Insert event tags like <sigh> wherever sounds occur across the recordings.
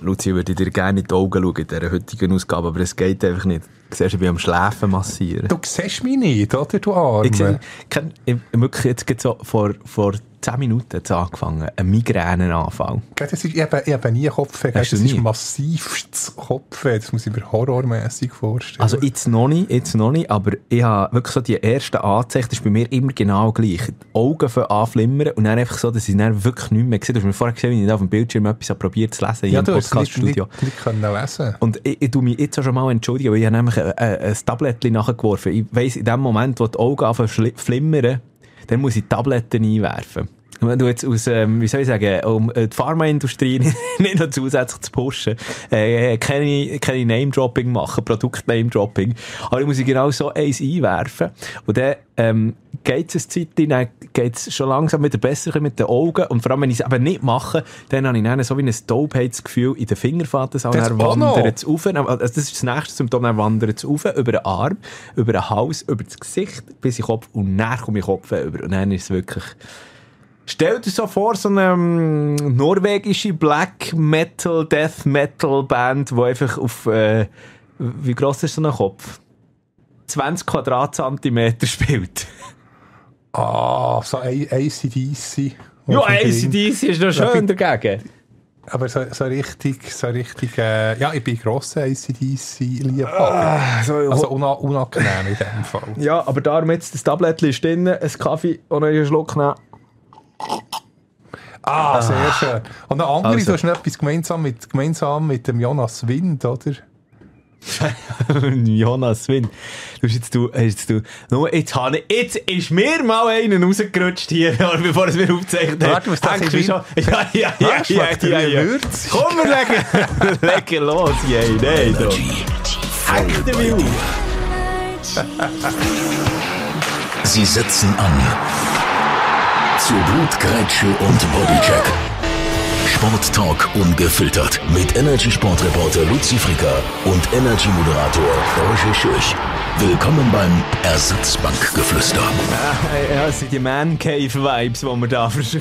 Luzi würde dir gerne in die Augen schauen in dieser heutigen Ausgabe, aber es geht einfach nicht. Du siehst, ich bin am Schläfen massieren. Du siehst mich nicht, oder, du Arme? Ich sehe, ich, ich, wirklich jetzt geht so vor, vor 10 Minuten hat's angefangen, ein Migränenanfall. Das ist, ich habe, ich habe nie Kopfweh, das du ist massivstes Kopfweh, das muss ich mir horrormässig vorstellen. Also jetzt noch nicht, jetzt noch nicht, aber ich habe wirklich so die ersten Anzeichen, das ist bei mir immer genau gleich. Die Augen fangen an flimmern und dann einfach so, dass ich dann wirklich nichts mehr sehe. Du hast mir vorher gesehen, wie ich da auf dem Bildschirm etwas probiert zu lesen ja, im du hast es nicht, Podcaststudio. nicht, lesen. Und ich, ich tu mich jetzt auch schon mal entschuldigen, weil ich habe nämlich ein, ein, ein Tablettchen nachgeworfen. Ich weiss, in dem Moment, wo die Augen anfangen flimmern, dann muss ich Tabletten einwerfen. Wenn du jetzt aus, ähm, wie soll ich sagen, um die Pharmaindustrie <laughs> nicht noch zusätzlich zu pushen, äh, keine, keine Name-Dropping machen, Produkt-Name-Dropping, aber ich muss ich genau so eins einwerfen. Und dann, ähm, geht es eine Zeit, dann geht es schon langsam wieder besser mit den Augen. Und vor allem, wenn ich es eben nicht mache, dann habe ich dann so wie ein Taubheitsgefühl in den Fingerfaden, so, Das dann wandert es auf. Also das ist das nächste Symptom, dann wandert es auf, über den Arm, über den Hals, über das Gesicht, bis den Kopf und dann komme ich Kopf über. Und dann ist es wirklich... Stell dir so vor, so eine ähm, norwegische Black Metal, Death Metal Band, die einfach auf, äh, wie gross ist so ein Kopf? 20 Quadratzentimeter spielt. Ah, so ACDC. Ja. ACDC ist noch schön dagegen. Aber so, so richtig, so richtig, äh, ja, ich bin grosser ACDC-Liebhaber. Ah, so, also una unangenehm in dem Fall. ja, aber darum jetzt das Tablettchen ist drin, ein Kaffee und einen Schluck nehmen. Ah, sehr schön. Und eine andere, Also. du hast noch etwas gemeinsam mit, gemeinsam mit dem Jonas Wind, oder? <laughs> Jonas Wind. Du hast jetzt, du, jetzt, du, nur jetzt, habe ich, jetzt ist mir mal einer rausgerutscht hier, <laughs> bevor es mir aufgezeichnet hat. Warte, Hängst ein du schon? Ja, ja, ja, Ja, ja, schmeckt ja, ja. Würz. Komm, wir legen, <laughs> legen los, jej, nein, doch. Hängt dir mich auf. Sie setzen an. Zu Blutgrätsche und Bodycheck. Sporttalk ungefiltert. Mit Energy-Sportreporter Luzi Fricker und Energy-Moderator Roger Schürch. Willkommen beim Ersatzbankgeflüster. Äh, Ja, es sind die Man-Cave-Vibes, die wir da <laughs> vers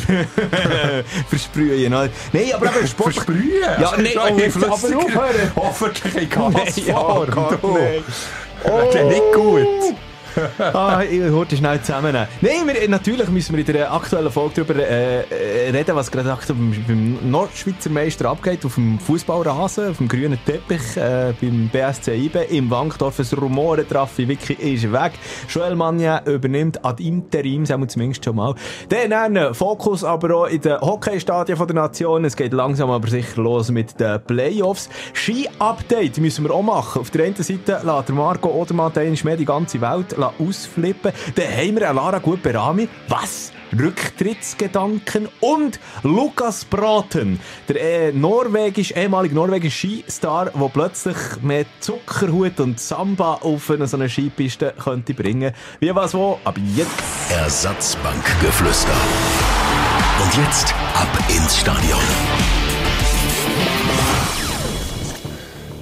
versprühen. Nein, aber eben Sport... Versprühen? Ja, nee, oh, jetzt aber aufhören. Hoffentlich in Nee, Gasform. ja, Gott, du. nee. Das ist nicht gut. Ah, ich wollte schnell zusammennehmen. Nein, wir, natürlich müssen wir in der aktuellen Folge darüber äh, äh, reden, was gerade aktuell beim, beim Nordschweizer Meister abgeht, auf dem Fußballrasen, auf dem grünen Teppich, äh, beim BSC IBE, im Wankdorf. Das Rumoren-Traffi Wiki ist weg. Joel Magna übernimmt ad interim, sagen wir zumindest schon mal. Dann Fokus aber auch in den Hockeystadien der Nation. Es geht langsam aber sicher los mit den Playoffs. Ski-Update müssen wir auch machen. Auf der einen Seite lässt Marco Odermatt einmal mehr die ganze Welt ausflippen. Dann haben wir Lara Gutberami. Was? Rücktrittsgedanken und Lukas Braten, der äh, norwegisch, ehemalige norwegische Skistar, der plötzlich mit Zuckerhut und Samba auf eine, so eine Skipiste könnte bringen. Wie was wo? Aber jetzt Ersatzbankgeflüster. Und jetzt ab ins Stadion.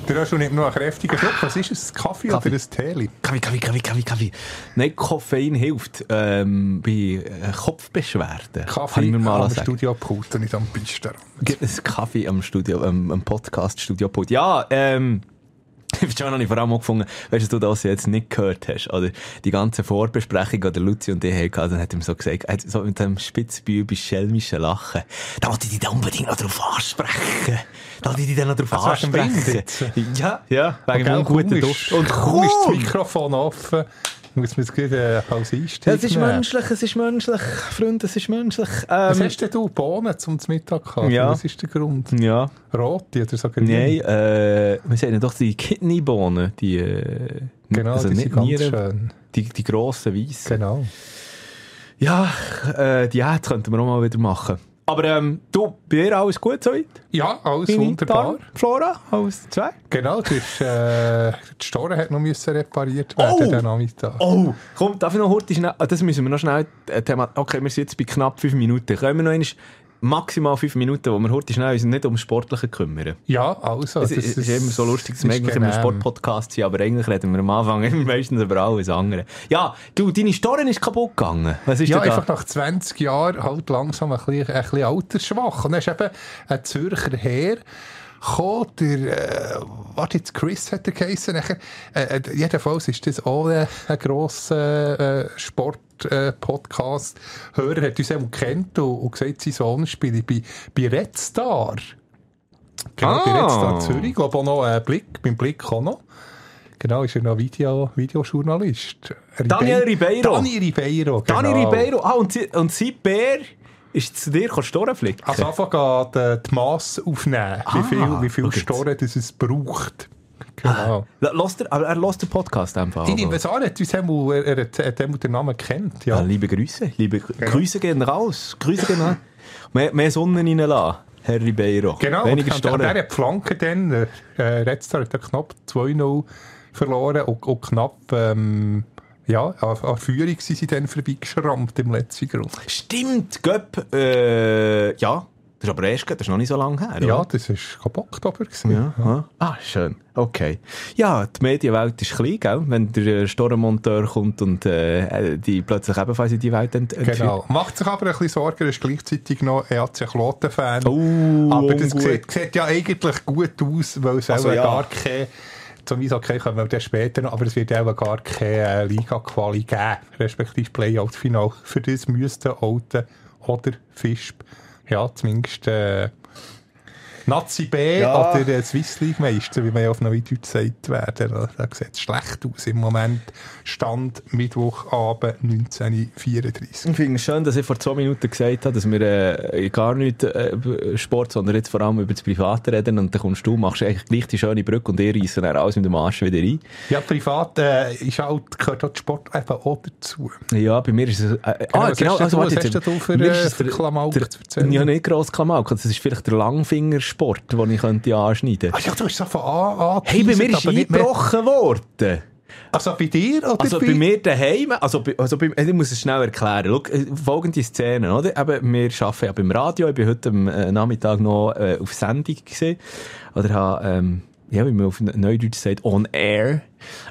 Du hast schon nicht nur einen kräftigen Schluck. Was ist es? Kaffee, Kaffee. oder ein Tee? Kaffee, Kaffee, Kaffee, Kaffee, Kaffee. Nein, Koffein hilft ähm, bei äh, Kopfbeschwerden. Kaffee mir mal am. Studiopult und nicht am Piste. Gibt es Kaffee am Studio, am, am Podcast-Studio-Pult? Ja, ähm, <laughs> ich habe noch vor allem auch gefunden, weißt du, du das jetzt nicht gehört hast, oder die ganze Vorbesprechung, die der Luzi und ich hatten, dann hat er ihm so gesagt, so mit dem spitzbübisch schelmischen Lachen, da wollte ich dich da unbedingt noch drauf ansprechen. Da wollte ich dich dann noch drauf Also ansprechen. Ja, ja, wegen dem guten Duft. Und kaum ist das! Mikrofon offen. <laughs> Muss man jetzt gerade äh, als Einstieg es ist nehmen. menschlich, es ist menschlich, Freunde, es ist menschlich. Was Ähm, hast denn du? Bohnen zum Mittag gehabt? Ja. Was ist der Grund? ja. Rote oder so grün? Nein, äh, wir sehen doch die Kidneybohnen, die, äh, Genau, also die nicht sind ganz Nieren, schön. die, die grossen Weissen. Genau. Ja, äh, die Diät könnten wir auch mal wieder machen. Aber ähm, du, bei dir alles gut soweit? Ja, alles Deine wunderbar. Darmflora, alles zwei? Genau, du hast, äh, die Store hat noch müssen repariert werden Oh! den Nachmittag. Oh, komm, darf ich noch kurz schnell, ah, das müssen wir noch schnell, äh, Thema, okay, wir sind jetzt bei knapp fünf Minuten. Können wir noch einmal, maximal fünf Minuten, wo wir heute schnell uns nicht ums Sportliche kümmern? Ja, also. Es ist, ist immer so lustig, dass wir eigentlich genehm. Sportpodcast sind, aber eigentlich reden wir am Anfang <laughs> immer meistens über alles andere. Ja, du, deine Story ist kaputt gegangen. Was ist Ja, einfach nach 20 Jahren halt langsam ein bisschen, ein bisschen altersschwach. Und dann ist eben ein Zürcher Herr gekommen, der, äh, warte jetzt, Chris hat er geheissen, nachher, äh, äh, jedenfalls ist das auch ein, ein grosser äh, Sport-Podcast. Hörer hat uns auch kennt und, und gesagt, sein Sohn spielt bei, bei Red Star. Genau, bei Ah. Red Star Zürich, ich glaube auch noch äh, Blick, beim Blick auch noch. Genau, ist er noch Video, Videojournalist. Daniel Ribeiro. Dani Ribeiro, genau. Dani Ribeiro, ah, und, und sein Bär ist zu dir Storen flicken. Also einfach an die, die Masse aufnehmen, wie viel, wie viel jetzt. Storen das es braucht. Genau. Er, aber er lässt den Podcast einfach. Ich nehme es an, er hat er er den Namen kennt. Ja, Ja. liebe Grüße. Liebe Grüße gehen raus. Grüße gehen raus. Mehr, mehr Sonne reinlassen, Herr Ribeiro. Genau, Weniger und, und er hat die Flanke dann, äh, Red Star hat er knapp 2-0 verloren und, und knapp, ähm, ja, an, Führung sind sie dann vorbeigeschrammt im letzten Grund. Stimmt, Göpp, äh, ja. Das ist aber erst, das ist noch nicht so lange her, Ja, oder? das war Oktober. gewesen. Ja, ja. Ah, schön. Okay. Ja, die Medienwelt ist klein, gell? Wenn der äh, Storrenmonteur kommt und äh, die plötzlich ebenfalls in die Welt ent entführt. Genau. Macht sich aber ein bisschen Sorgen, er ist gleichzeitig noch EAC Kloten-Fan. Oh, aber das sieht, sieht ja eigentlich gut aus, weil es Also auch ja. gar keine, zum Eishockey kommen wir dann später noch, aber es wird auch gar keine äh, Liga-Quali geben, respektive Playout-Final. Für das müsste Alten oder Fischb, ja, zumindest äh, Nazi B Ja. oder äh, Swiss League Meister, wie man ja auf Neudeutsch gesagt werden. Da sieht es schlecht aus im Moment. Stand Mittwochabend 1934. Ich finde es schön, dass ich vor zwei Minuten gesagt habe, dass wir äh, gar nicht äh, über Sport, sondern jetzt vor allem über das Private reden und dann kommst du, machst eigentlich gleich die schöne Brücke und ihr reissen dann alles mit dem Arsch wieder rein. Ja, privat äh, ist halt, gehört auch der Sport eben auch dazu. Ja, bei mir ist es... Äh, ah, was genau, hast du- also was warte hast jetzt. du für, äh, für der- Klamauk der- zu erzählen? Ja, nicht gross Klamauk, das ist vielleicht der Langfingersport, den ich könnte anschneiden könnte. ja, du hast es von an, an Hey, bei mir ist eingebrochen worden. Also bei dir oder Also bei mir daheim, also, bei, also bei, ich muss es schnell erklären. Schau, äh, folgende Szene, oder? Eben, wir arbeiten ja beim Radio, ich bin heute am äh, Nachmittag noch äh, auf Sendung gesehen. Oder habe, ähm, ja, wie man auf Neudeutsch sagt, on air.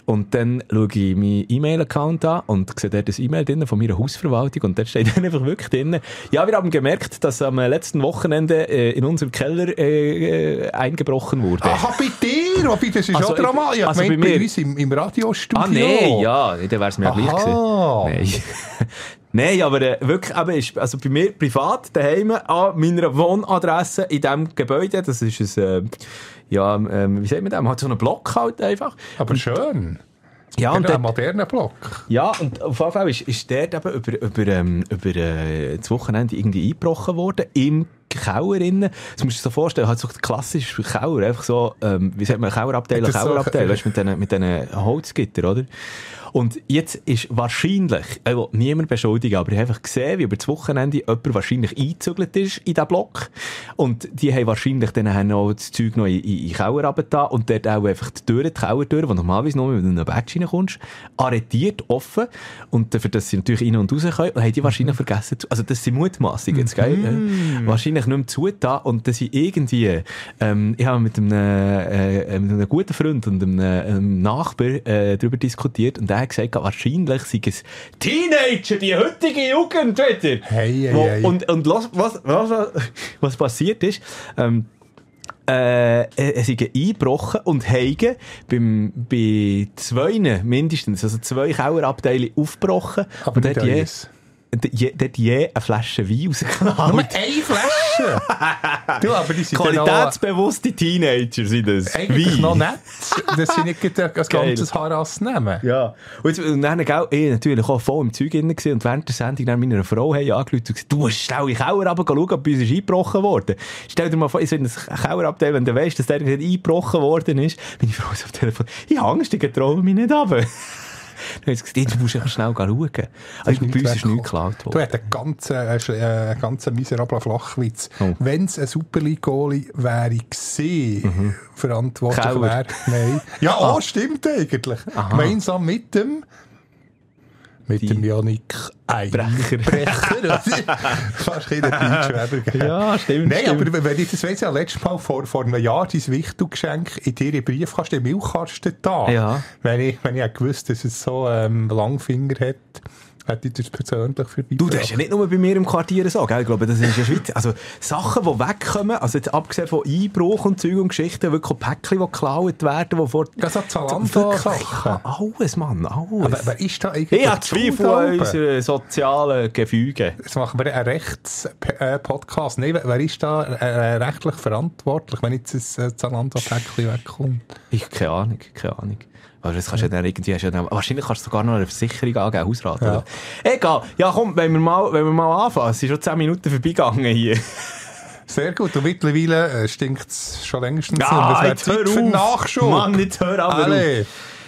Und dann schaue ich meinen E-Mail-Account an und sehe dort ein E-Mail drin von meiner Hausverwaltung und dort steht <laughs> dann einfach wirklich drin, ja, wir haben gemerkt, dass am äh, letzten Wochenende äh, in unserem Keller äh, äh, eingebrochen wurde. Aha, bei dir? Wobei, das ist Also, auch dramatisch. Ich also bei bei, mir- uns im, im Radiostudio. Ah, nein, ja, dann wäre es mir ja gleich gewesen. Aha. Nein. Nein, aber äh, wirklich, eben, ist, also bei mir privat daheim an meiner Wohnadresse in diesem Gebäude, das ist ein, äh, ja, ähm, wie sagt man das, man hat so einen Block halt einfach. Aber schön. Ja, und Genau, ein dort, moderner Block. ja, und auf jeden Fall ist, ist dort eben über, über, ähm, über äh, das Wochenende irgendwie eingebrochen worden, im Keller innen. Das musst du dir so vorstellen, halt so klassisch Keller, einfach so, ähm, wie sagt man, Kellerabteil, Das so- Kellerabteil, weißt du, mit diesen mit diesen Holzgitter, oder? Und jetzt ist wahrscheinlich, ich will niemand beschuldigen, aber ich habe einfach gesehen, wie über das Wochenende jemand wahrscheinlich eingezügelt ist in diesen Block. Und die haben wahrscheinlich dann haben noch das Zeug noch in, in, in den Keller runtergetan und dort auch einfach die Türen, die Kellertüren, wo normalerweise nur mit einem Badge reinkommst, arretiert, offen. Und dafür, dass sie natürlich rein und raus können, haben die wahrscheinlich vergessen, zu, also das sind Mutmaßungen jetzt, gell? Äh, wahrscheinlich nicht mehr zugetan und dass sie irgendwie, ähm, ich habe mit einem, äh, mit einem guten Freund und einem, einem Nachbar äh, darüber diskutiert und der hat gesagt, wahrscheinlich sind es Teenager, die heutige Jugend wieder. Hey, hey, hey. Und, und los, was, was, was passiert ist, ähm, äh, es sind eingebrochen und haben beim, bei zwei mindestens, also zwei Kellerabteile aufgebrochen. Aber und nicht dort je eine Flasche Wein Nur rausgeklaut. eine Flasche? du, aber die sind Qualitätsbewusste Teenager sind das. eigentlich Wein. noch nett, dass sie nicht Geil. ganzes Harass nehmen. Ja. Und, jetzt, und dann, gell, ich natürlich auch voll im Zeug drin und während der Sendung dann meiner Frau haben angerufen und gesagt, du musst schnell in den Keller runter schauen, ob bei uns ist eingebrochen worden. Stell dir mal vor, ich so in ein Kellerabteil, wenn du weißt, dass der nicht eingebrochen worden ist. Meine Frau ist am Telefon, ich habe Angst, ich getraue mich nicht runter. Dann hat sie gesagt, du musst einfach schnell schauen. Also, bei uns ist nichts geklaut Du worden. hast einen ganz, äh, sch- äh, einen ganz miserablen Flachwitz. Oh. Wenn es ein Super League-Goalie wäre gewesen, verantwortlich Keller. wäre. Nein. <laughs> Ja, oh, stimmt eigentlich. Gemeinsam mit dem mit Die- dem Janik Brecher. Brecher. <laughs> Fast ein Deutschweber. gell? Ja, stimmt, Nein, stimmt. aber wenn ich das weiss, ja, letztes Mal vor, vor einem Jahr dein Wichtelgeschenk in dir im Briefkasten, im Milchkasten da. Ja. Wenn ich, wenn ich auch gewusst, dass es so ähm, Langfinger hat, Hätte ich das persönlich für Du, das ist ja nicht nur bei mir im Quartier so, gell? Ich glaube, das ist der Schweiz. Also, Sachen, die wegkommen, also jetzt abgesehen von Einbruch und Zeug und Geschichten, wirklich Päckchen, die geklaut werden, die vor... Ja, so Zalando-Sachen. Alles, Mann, alles. Aber wer ist da eigentlich ich habe Zweifel an unseren sozialen Gefüge. Jetzt machen wir einen Rechts-Podcast. Nein, wer ist da äh, rechtlich verantwortlich, wenn jetzt ein äh, Zalando-Päckchen wegkommt? Ich keine Ahnung, keine Ahnung. Aber das kannst du ja dann irgendwie, ja dann, wahrscheinlich kannst du sogar noch eine Versicherung angeben, Hausrat. Ja. Oder? Egal. Ja, komm, wenn wir mal, wenn wir mal anfangen. Es sind schon 10 Minuten vorbeigegangen hier. Sehr gut. Und mittlerweile äh, stinkt es schon längstens. Ja, jetzt hör Zeit auf. Nachschub. Mann, jetzt hör aber auf.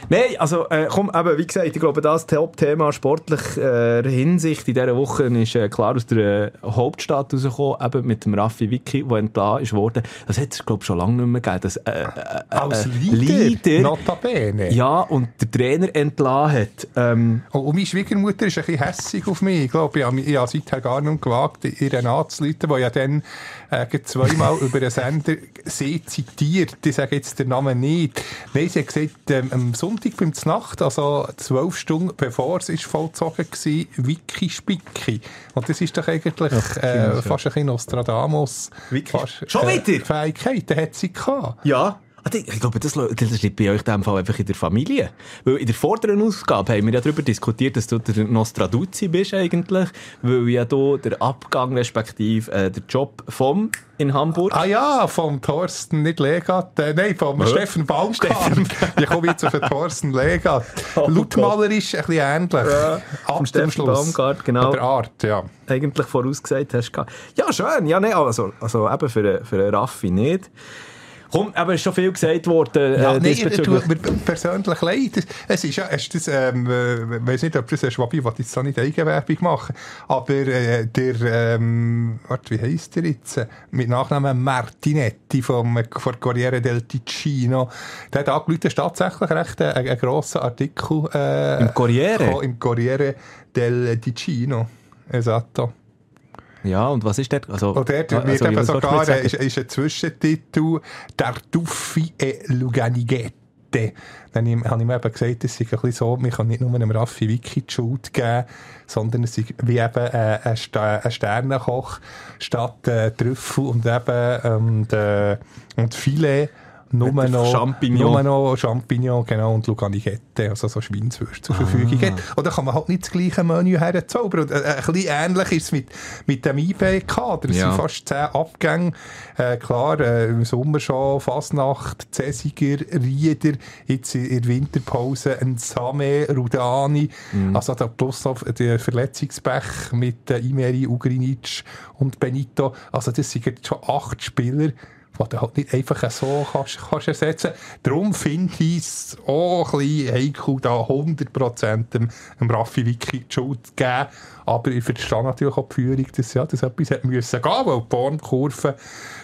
Nein, also äh, komm, eben, wie gesagt, ich glaube, das Top-Thema sportlicher äh, Hinsicht in dieser Woche ist äh, klar aus der äh, Hauptstadt rausgekommen, eben mit dem Raffi Vicky, der entlassen ist worden. Das hat es, glaube ich, schon lange nicht mehr gegeben. Das, äh, äh, Als äh, Leader, Leader notabene. ja, und der Trainer entlassen hat. Ähm, Und, und meine Schwiegermutter ist ein bisschen hässig auf mich. Ich glaube, ich habe, ich habe seither gar nicht gewagt, ihr anzuleiten, die ja dann äh, zweimal <laughs> über einen Sender sie zitiert. Ich sage jetzt den Namen nicht. Nein, sie hat gesagt, ähm, am Sonntag beim Znacht, also zwölf Stunden bevor es ist vollzogen war, Wiki Spicki. Und das ist doch eigentlich äh, fast ein bisschen Nostradamus. Wiki- Fast, Schon äh, wieder? Fähigkeiten hat sie gehabt. Ja. Ah, Ich glaube, das, das liegt bei euch in dem Fall einfach in der Familie. Weil in der vorderen Ausgabe haben wir ja darüber diskutiert, dass du der Nostraduzzi bist eigentlich, weil ja du der Abgang respektive äh, der Job vom in Hamburg. Ah ja, vom Thorsten, nicht Legat, äh, nein, vom Steffen Baumgart. <laughs> Ich komme jetzt auf den Thorsten Legat. <laughs> Oh Lautmalerisch ein bisschen ähnlich. Ja, Ab dem Steffen Schluss. Baumgart, genau. Der Art, ja. eigentlich vorausgesagt hast. gehabt. Ja, schön. Ja, nee, also, also eben für, für einen Raffi nicht. Komm, aber es ist schon viel gesagt worden. Ja, äh, nein, diesbezüglich. tut mir persönlich leid. Es- ist ja, ist das, ähm, äh, ich weiss nicht, ob das wobei, ich will jetzt da nicht Eigenwerbung machen, aber äh, der, ähm, warte, wie heisst der jetzt? Mit Nachnamen Martinetti vom, von Corriere del Ticino. Der hat angerufen, das ist tatsächlich recht ein, ein grosser Artikel. Äh, Im Corriere? Im Corriere del Ticino. Esatto. Ja, und was ist der? Also, Und dort also, wird eben sogar, ist, ist ein Zwischentitel «Tartuffi e Luganighette». Dann habe ich mir eben gesagt, es ist ein bisschen so, man kann nicht nur einem Raffi Wiki die Schuld geben, sondern es ist wie eben äh, ein, Sternenkoch statt äh, Trüffel und eben ähm, de, und Filet nur noch Champignon. Nur noch Champignon, genau, und Luganighette, also so Schweinswürste zur Verfügung Ah. hat. Und da kann man halt nicht das gleiche Menü herzaubern. Und, äh, ein bisschen ähnlich ist es mit, mit dem IB-Kader. Es Ja. sind fast zehn Abgänge. Äh, klar, äh, im Sommer schon Fasnacht, Cäsiger, Rieder, jetzt in, der Winterpause ein Same, Rudani, Mhm. also da plus noch der Verletzungspech mit äh, Imeri, Ugrinic und Benito. Also das sind jetzt schon acht Spieler, die du halt nicht einfach so kannst, kannst ersetzen Darum finde ich es auch ein bisschen heikel, da 100% dem, dem Raffi Wiki die Schuld zu geben. Aber ich verstehe natürlich auch die Führung, dass ja, das etwas hat müssen gehen, weil die Formkurven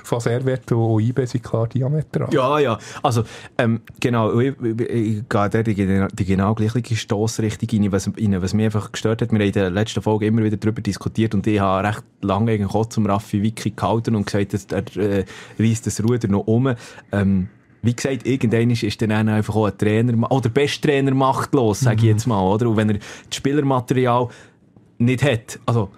von Servet und IB sind klar diametral. Ja, ja. Also, ähm, genau, ich, ich, ich gehe da die, die genau gleiche Stossrichtung rein, was, was mich einfach gestört hat. Wir haben in der letzten Folge immer wieder darüber diskutiert und ich habe recht lange auch zum Raffi Wiki gehalten und gesagt, dass er äh, reißt das Ruder noch um. Ähm, wie gesagt, irgendwann ist, ist dann einfach auch ein Trainer, oder Besttrainer machtlos, sage ich jetzt mal, oder? Und wenn er das Spielermaterial nicht hat, also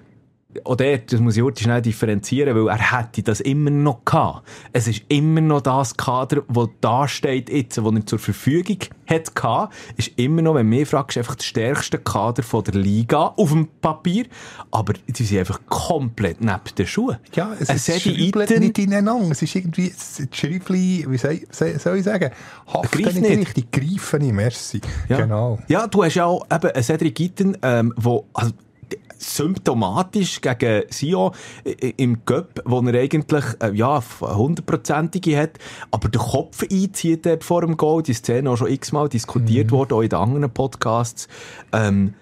auch dort, das muss ich heute schnell differenzieren, weil er hätte das immer noch gehabt. Es ist immer noch das Kader, das da steht jetzt, das er zur Verfügung hat gehabt, ist immer noch, wenn du mich fragst, einfach das stärkste Kader von der Liga auf dem Papier, aber die sind einfach komplett neben den Schuhen. Ja, es, es schreibt Iten- nicht ineinander. Es ist irgendwie, das Schräubli, wie soll, soll ich sagen, haften Greift nicht, nicht. richtig, greifen nicht, merci. Ja. Genau. Ja, du hast ja auch eben einen Cedric Gitten, ähm, wo, also, symptomatisch gegen Sion im Cup, wo er eigentlich, äh, ja, hundertprozentige hat, aber den Kopf einzieht dort vor dem Goal, die Szene auch schon x-mal diskutiert worden, auch in den anderen Podcasts, ähm,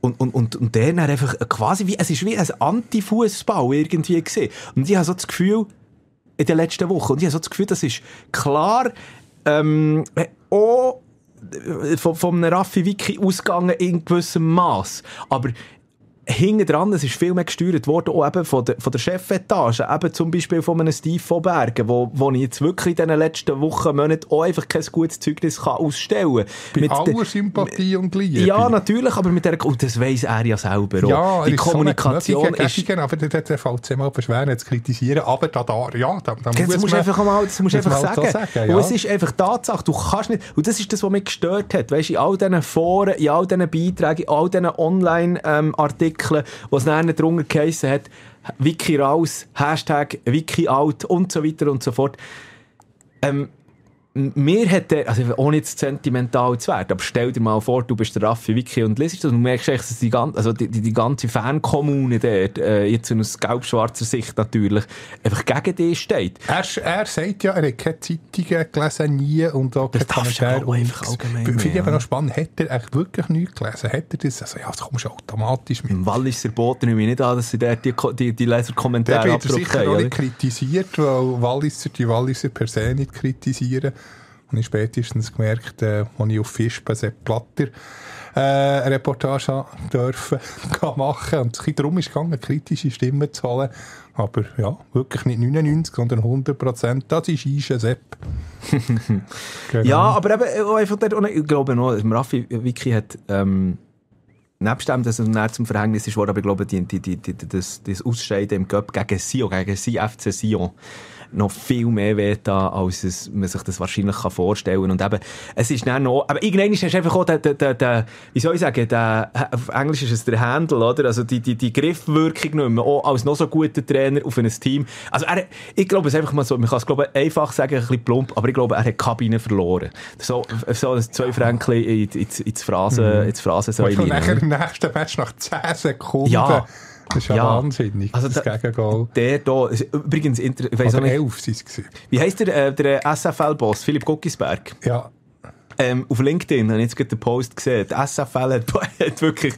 und, und, und, und der dann einfach quasi wie, es ist wie ein Anti-Fußball irgendwie gesehen. Und ich habe so das Gefühl, in den letzten Wochen, und ich habe so das Gefühl, das ist klar, ähm, auch von, von einem Raffi Wiki ausgegangen in gewissem Maß. Aber hinten dran, es ist viel mehr gesteuert worden, auch eben von der, von der Chefetage, eben zum Beispiel von einem Steve von Bergen, wo, wo ich jetzt wirklich in den letzten Wochen, Monaten auch einfach kein gutes Zeugnis kann ausstellen kann. Bei Mit aller der- Sympathie und Liebe. Ja, natürlich, aber mit der, und das weiss er ja selber auch. Ja, Die ist Kommunikation so ist, Gegen, aber der, der fällt es mal beschweren, zu kritisieren, aber da, da, ja, da, da Das muss musst du man... einfach mal, das musst einfach sagen. halt sagen, Und ja. es ist einfach Tatsache, du kannst nicht, und das ist das, was mich gestört hat, weißt du, in all diesen Foren, in all diesen Beiträgen, in all diesen Online-Artikeln, wo es dann drunter geheissen hat, Wiki raus, Hashtag Wiki out und so weiter und so fort. Ähm, mir hat der, also ohne jetzt sentimental zu werden, aber stell dir mal vor, du bist der Raffi Wiki und liest das und du merkst echt, dass die, gan- also die, die, die ganze Fankommune dort, äh, jetzt aus gelb-schwarzer Sicht natürlich, einfach gegen dich steht. Er, er sagt ja, er hat keine Zeitungen gelesen, nie, und auch keine ja Kommentare. auch einfach Und allgemein Finde ich mehr, aber ja. noch spannend, hat er eigentlich wirklich nichts gelesen? Hat er das? Also ja, das kommst du automatisch mit. Im Walliser Boot nehme ich nicht an, dass sie dort die, die, die Der Leserkommentare wird er abgedruckt sicher haben. oder? nicht kritisiert, weil Walliser die Walliser per se nicht kritisieren. Und ich spätestens gemerkt, äh, als ich auf Fischbe Sepp Platter äh, eine Reportage dürfen <laughs> machen und es ein darum ist gegangen, kritische Stimmen zu holen. Aber ja, wirklich nicht 99, sondern 100 Prozent. Das ist Ische Sepp. <laughs> genau. Ja, aber eben, äh, einfach der, ich glaube noch, Raffi Wiki hat, ähm, nebst dem, dass er näher zum Verhängnis ist worden, aber ich glaube, die, die, die, das, das Ausscheiden im Cup gegen Sion, gegen FC Sion, noch viel mehr weh da, als es, man sich das wahrscheinlich kann vorstellen Und eben, es ist dann noch, aber irgendwann ist es einfach auch der, der, der, der, wie soll ich sagen, der, auf Englisch ist es der Handle, oder? Also die, die, die Griffwirkung nicht mehr, auch als noch so guter Trainer auf ein Team. Also er, ich glaube es einfach mal so, man kann es glaube einfach sagen, ein bisschen plump, aber ich glaube, er hat die Kabine verloren. So, so zwei Fränkchen ins, ins, ins Phrasen, ins Phrasensäule. Und nachher im nächsten Match nach 10 Sekunden. Ja. Das ist ja, Ja. wahnsinnig. Also das da-. Der da, übrigens, inter, ich weiss auch Oder nicht, 11 sind es. gewesen. wie heisst der, äh, der SFL-Boss, Philipp Guckisberg? Ja. Ähm, auf LinkedIn habe ich jetzt gerade den Post gesehen. Die SFL hat, <laughs> hat wirklich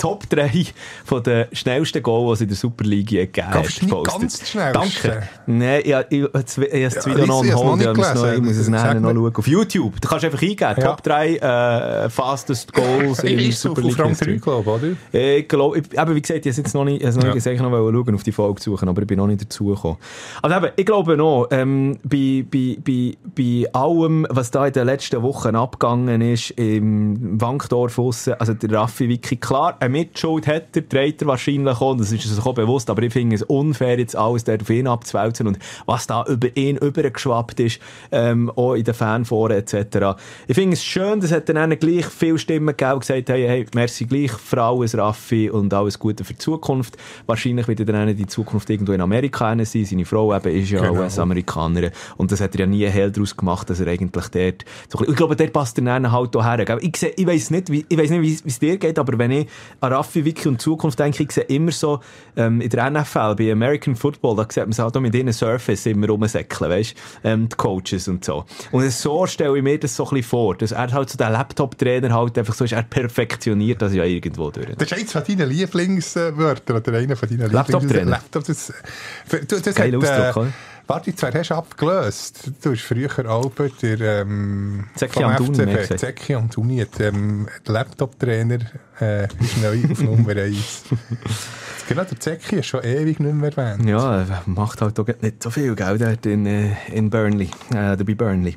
Top 3 von den schnellsten Goals, die es in der Superliga gegeben hat. Ganz das Schnellste? Danke. Nein, ich, ich, ich, ich, habe das Ja, Video noch on hold. Ich, muss noch, ich muss es nachher noch schauen. Auf YouTube. Da kannst du einfach eingeben. Ja. Top 3 äh, fastest Goals <laughs> in auf, Super auf Rang League 3, History. glaube ich, oder? Ich glaube, eben, wie gesagt, ich habe jetzt noch nicht, ich noch Ja. nicht gesagt, ich noch schauen, auf die Folge suchen, aber ich bin noch nicht dazu gekommen. Also eben, ich glaube noch, ähm, bei, bei, bei, bei allem, was da in den letzten Wochen abgegangen ist, im Wankdorf aussen, also der Raffi Wiki, klar, Mitschuld hat er, trägt er wahrscheinlich auch, das ist uns auch bewusst, aber ich finde es unfair, jetzt alles dort auf ihn abzuwälzen und was da über ihn übergeschwappt ist, ähm, auch in den Fanforen etc. Ich finde es schön, dass hat dann gleich viele Stimmen gegeben und gesagt, hey, hey, merci gleich alles, Raffi, und alles Gute für die Zukunft. Wahrscheinlich wird er dann die Zukunft irgendwo in Amerika sein. Seine Frau eben ist ja Genau. US-Amerikanerin und das hat er ja nie hell daraus gemacht, dass er eigentlich dort so ein bisschen, ich glaube, der passt dann halt auch her. Ich, ich weiss nicht, wie, ich weiss nicht, wie es dir geht, aber wenn ich an Raffi, Wiki und Zukunft denke, ich sehe immer so, ähm, in der NFL, bei American Football, da sieht man es halt auch mit ihnen Surface immer rumsäckeln, weißt ähm, die Coaches und so. Und so stelle ich mir das so ein bisschen vor, dass er halt so der Laptop-Trainer halt einfach so ist, er perfektioniert das ja irgendwo durch. Das ist eins von deinen Lieblingswörtern oder einer von deinen Laptop-Trainer. Laptop, das, das Geiler hat, Ausdruck, oder? Wer hast du abgelöst? Du hast früher Albert, der ähm, vom Antuni. Zecchi Antuni, hat, ähm, der Laptop-Trainer äh, ist neu auf <laughs> Nummer 1. Genau, der Zecchi ist schon ewig nicht mehr erwähnt. Ja, macht halt auch nicht so viel, gell, dort in, äh, in Burnley, äh, bei Burnley.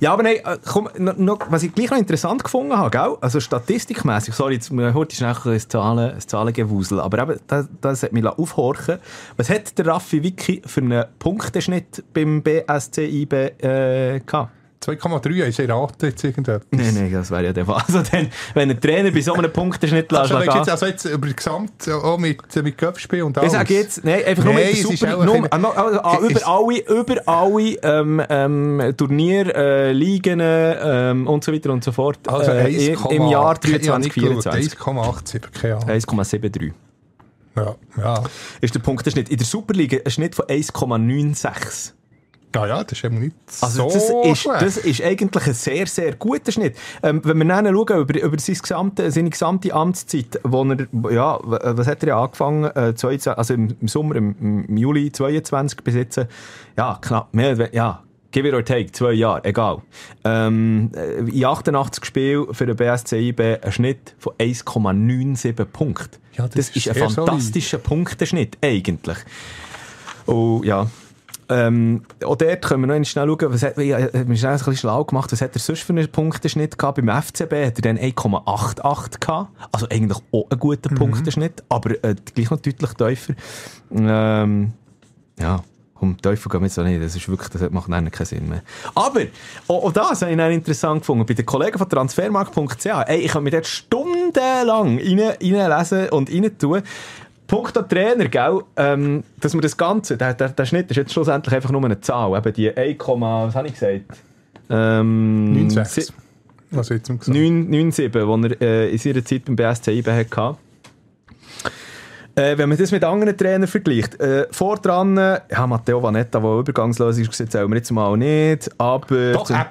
Ja, aber nein, äh, komm, noch, was ich gleich noch interessant gefunden habe, gell, also statistikmäßig, sorry, jetzt heute ist nachher ein Zahlen, ein Zahlengewusel, aber eben, das, das hat mich aufhorchen Was hat der Raffi Wiki für einen Punkteschnitt beim BSCIB äh, gehabt? 2,3 ist erraten jetzt irgendetwas. Nein, nein, das wäre ja der Fall. Also dann, wenn ein Trainer bei so einem Punkteschnitt lässt, Also, lässt du jetzt, also jetzt über Gesamt, auch mit, mit Köpfspiel und Ich alles? sage jetzt, nein, einfach nur Nein, mit Super ein Nur, no, ah, Ist- über alle, über alle ähm, ähm, Turnier, äh, Ligen ähm, und so weiter und so fort. Also äh, 1, im, Jahr ich habe nicht 23, 24. geschaut, 1,87, keine Ahnung. 1,73 Ja, ja. ist der Punkteschnitt. In der Superliga ein Schnitt von 1,96. Ja, ja, das ist eben nicht Also so das, ist, schlecht. das ist eigentlich ein sehr, sehr guter Schnitt. Ähm, wenn wir dann schauen, über, über sein gesamte, seine gesamte Amtszeit, wo er, ja, was hat er ja angefangen, äh, 22, also im, Sommer, im, im Juli 22 bis jetzt, ja, knapp, mehr, ja, Give it or take, zwei Jahre, egal. Ähm, äh, in 88 Spielen für den BSC IB ein Schnitt von 1,97 Punkten. Ja, das das, ist ist ein fantastischer Punkteschnitt, eigentlich. Und ja. Ähm, auch dort können wir noch schnell schauen, was hat, ich, ich, ich schnell ein bisschen schlau gemacht, was hat er sonst für einen Punkteschnitt gehabt? Beim FCB hat er dann 1,88 gehabt. Also eigentlich auch einen guten Punkteschnitt, aber äh, gleich noch deutlich tiefer. Ähm, ja. Um Teufel wir jetzt auch nicht, das ist wirklich, das macht dann keinen Sinn mehr. Aber, auch, auch das habe ich dann interessant gefunden, bei den Kollegen von transfermarkt.ch, ey, ich kann mir dort stundenlang rein, reinlesen und rein tun. Punkt an Trainer, gell, ähm, dass wir das Ganze, der, der, der Schnitt ist jetzt schlussendlich einfach nur eine Zahl, eben die 1, was habe ich gesagt? Ähm, 9,6. Was jetzt gesagt? 9,7, die er äh, in seiner Zeit beim BSC IB hatte. Äh, wenn man das mit anderen Trainern vergleicht, äh, vor dran, äh, ja, Matteo Vanetta, der übergangslos ist, erzählen wir jetzt mal nicht, aber... Doch, eben,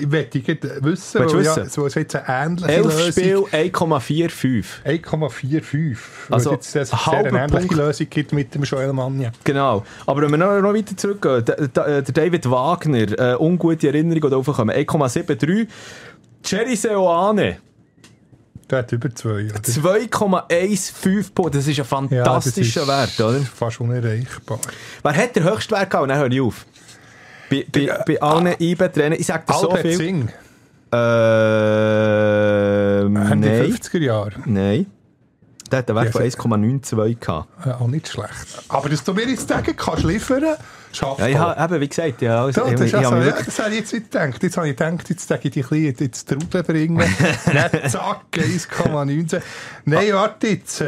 ich möchte wissen, ja, so ist jetzt eine ähnliche 11 Lösung. Spiel, 1,45. 1,45. Also, jetzt es ein sehr eine ähnliche Punkt. Lösung gibt mit dem Joel Manja. Genau. Aber wenn wir noch, noch weiter zurückgehen, der, der, David Wagner, äh, ungute Erinnerung, die aufkommen, 1,73. Jerry Seoane, Der hat über zwei. Oder? 2,15 Punkte. Das ist ein fantastischer Ja, das ist Wert, oder? Fast unerreichbar. Wer hat den Höchstwert gehabt? Dann höre ich auf. Bei, bei, bei allen IB-Trainern, ich sage dir so viel. Singh, Ähm, Ende nein. 50er Jahre. Nein. Der hat einen Wert von 1,92 gehabt. Ja, auch nicht schlecht. Aber dass du mir jetzt sagen kannst, liefern, schaffst Ja, ich habe, eben, wie gesagt, ja, also, So, ich, das, ich, ist also, ja, das habe ich jetzt nicht gedacht. Jetzt habe ich gedacht, jetzt sage ich dich ein bisschen ins Trudel bringen. <laughs> Zack, 1,19. Nein, warte jetzt.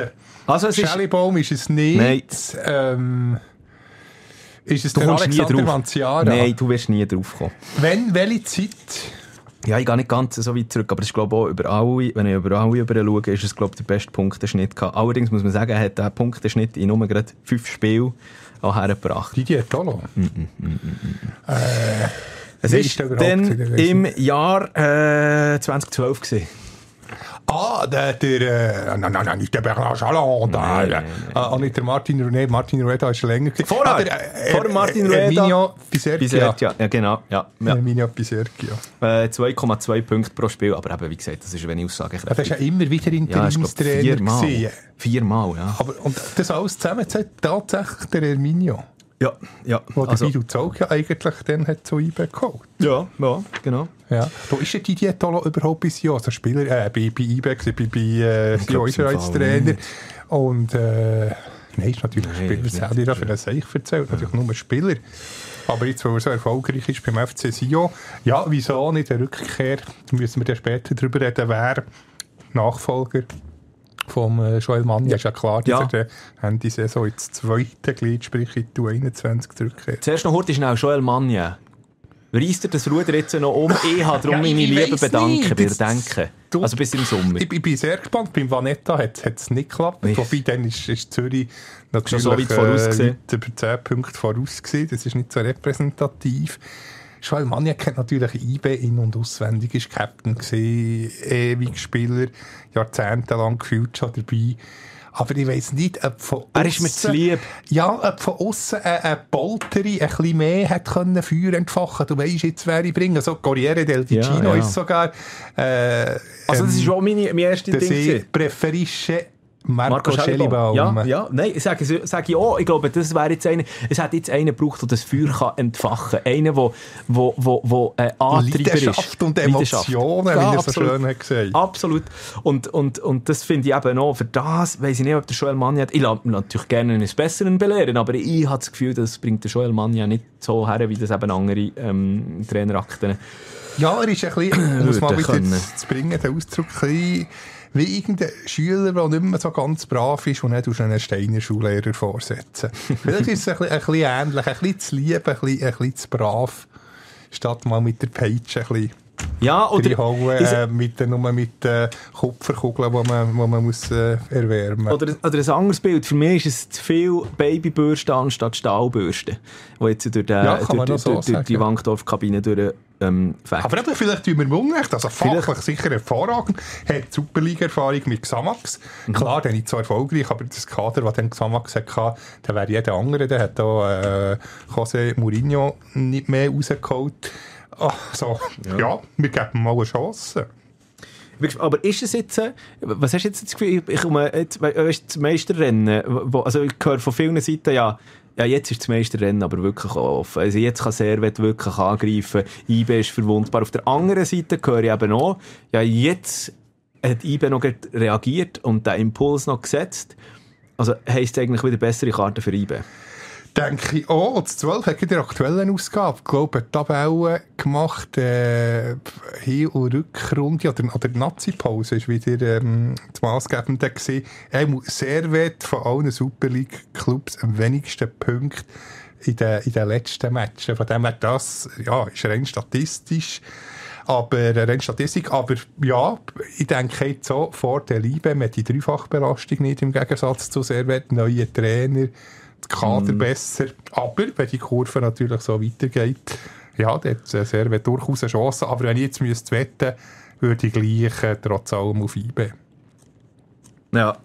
also es ist, Schellibaum ist es nicht. Nein. Ähm, ist es du der kommst nie drauf. Manziara? Nein, du wirst nie drauf kommen. Wenn, welche Zeit? Ja, ich gehe nicht ganz so weit zurück, aber ich glaube auch über alle, wenn ich über alle über schaue, ist es glaube ich der beste Punkteschnitt gehabt. Allerdings muss man sagen, er hat den Punkteschnitt in nur gerade fünf Spielen hergebracht. Didier Tolo. Es Wie ist ist der überhaupt dann gewesen? im Jahr äh, 2012 gewesen. Ah, der, der äh, nein, nein, nein, nicht der Bernard Chalon. Da, Nein, ja. nein, Ah, nicht der Martin Rueda. Martin Rueda ist länger. Vorher. Ah, der, äh, Vor äh, Martin Rueda. Erminio. Biserchia, ja genau. Ja, ja. Erminio Biserchia. Äh, 2,2 Punkte pro Spiel, aber eben, wie gesagt, das ist wenig Aussage. Ja, das ist ja immer wieder ja, Interimstrainer viermal. gewesen. Viermal, ja. Aber, und das alles zusammen tatsächlich der Erminio, Ja, ja. der Also, also, Zog ja eigentlich dann hat zu IB geholt. ja, ja, genau. Ja. Wo ist denn Didier Tolo überhaupt bis Jahr? Also Spieler, äh, bei, bei IB, gewesen, bei, bei äh, er als Fall Trainer. Und, äh, nein, ist natürlich Nein, Spieler. ist Das hätte ich da für ein Seich erzählt. Natürlich nur Spieler. Aber jetzt, wo er so erfolgreich ist beim FC Sion, ja, wieso nicht eine Rückkehr? Da müssen wir dann später drüber reden, wer Nachfolger vom äh, Joel Mann. Ja. Ist ja klar, dass Ja. er dann Ende Saison ins zweite Glied, sprich in die U21 zurückkehrt. Zuerst noch heute schnell Joel Manja. Reißt er das Ruder jetzt noch um? <laughs> Ich habe darum Ja, meine Liebe bedanken, Jetzt- Denken. du- Also bis im Sommer. Ich, ich bin sehr gespannt. Beim Vanetta hat es nicht geklappt. Ich- Wobei, dann ist, ist Zürich natürlich so weit voraus äh, über 10 Punkte voraus gewesen. Das ist nicht so repräsentativ. Joel Manja kennt natürlich IB in- und auswendig, ist Captain gewesen, ewig Spieler, jahrzehntelang gefühlt schon dabei. Aber ich weiss nicht, ob von Er ist mir aussen- zu lieb. Ja, ob von außen eine, eine Polteri ein bisschen mehr hat können Feuer entfachen. Du weißt jetzt, wer ich bringe. So Corriere del Ticino Ja, ja. ist sogar äh, Also das ähm, ist auch meine, mein erstes dass Ding. preferisce Marco, Marco Schellibaum. Ja, ja, nein, ich sage, sage ich auch. Ich glaube, das wäre jetzt einer, es hat jetzt einen gebraucht, der das Feuer kann entfachen kann. Einer, der wo, wo, wo, äh, Antreiber ist. Und. Emotionen, wie Ja, er so absolut. schön hat gesagt. Absolut. Und, und, und das finde ich eben auch, für das weiss ich nicht, ob der Joel Manja hat. Ich lasse mich natürlich gerne eines Besseren belehren, aber ich habe das Gefühl, das bringt der Joel Manja nicht so her, wie das eben andere ähm, Trainerakten. Ja, er ist ein bisschen, muss man wieder zu bringen, der Ausdruck, ein bisschen wie irgendein Schüler, der nicht mehr so ganz brav ist und nicht einen Steiner Schullehrer vorsetzen. Vielleicht ist es ein bisschen, ähnlich, ein bisschen zu lieb, ein bisschen, ein bisschen zu brav, statt mal mit der Peitsche ein bisschen Ja, oder... reinhauen, ist- äh, mit, nur mit äh, Kupferkugeln, die man, wo man muss, äh, erwärmen muss. Oder, oder ein anderes Bild. Für mich ist es zu viel Babybürsten anstatt Stahlbürsten, die jetzt durch, den, Ja, durch, durch, so durch die. Wankdorf-Kabine durch ähm. Aber eben, vielleicht tun wir im Unrecht. Also Vielleicht. fachlich sicher hervorragend. Hat Superliga-Erfahrung mit Xamax. Mhm. Klar, der nicht so erfolgreich, aber das Kader, das dann Xamax hatte, der wäre jeder andere. Der hat auch äh, José Mourinho nicht mehr rausgeholt. Ah, so, ja. wir geben mal eine Chance. Aber ist es jetzt, äh, was hast du jetzt das Gefühl, ich, komme jetzt, we- weißt, du, das Meisterrennen, wo, also ich höre von vielen Seiten, ja, ja, jetzt ist das Meisterrennen aber wirklich offen. Also jetzt kann Servet wirklich angreifen, IB ist verwundbar. Auf der anderen Seite höre ich eben auch, ja, jetzt hat IB noch reagiert und den Impuls noch gesetzt. Also heisst eigentlich wieder bessere Karten für IB. Denke ich. Und das 12 hat in der aktuellen Ausgabe, ich glaube, eine Tabelle gemacht, äh, Hin- und Rückrunde, oder, oder Nazi-Pause ist wieder ähm, das Maßgebende gewesen. Er muss Servet von allen Super League-Clubs am wenigsten Punkte in den, in den letzten Matchen. Von dem her, das ja, ist rein statistisch. Aber äh, rein Statistik, aber ja, ich denke jetzt so, vor der Liebe, man hat die Dreifachbelastung nicht im Gegensatz zu Servet, neue Trainer, Kader besser. Aber wenn die Kurve natürlich so weitergeht, ja, dann hat äh, Servet durchaus eine Chance. Aber wenn ich jetzt müsste wetten, würde ich gleich äh, trotz allem auf IB. Ja.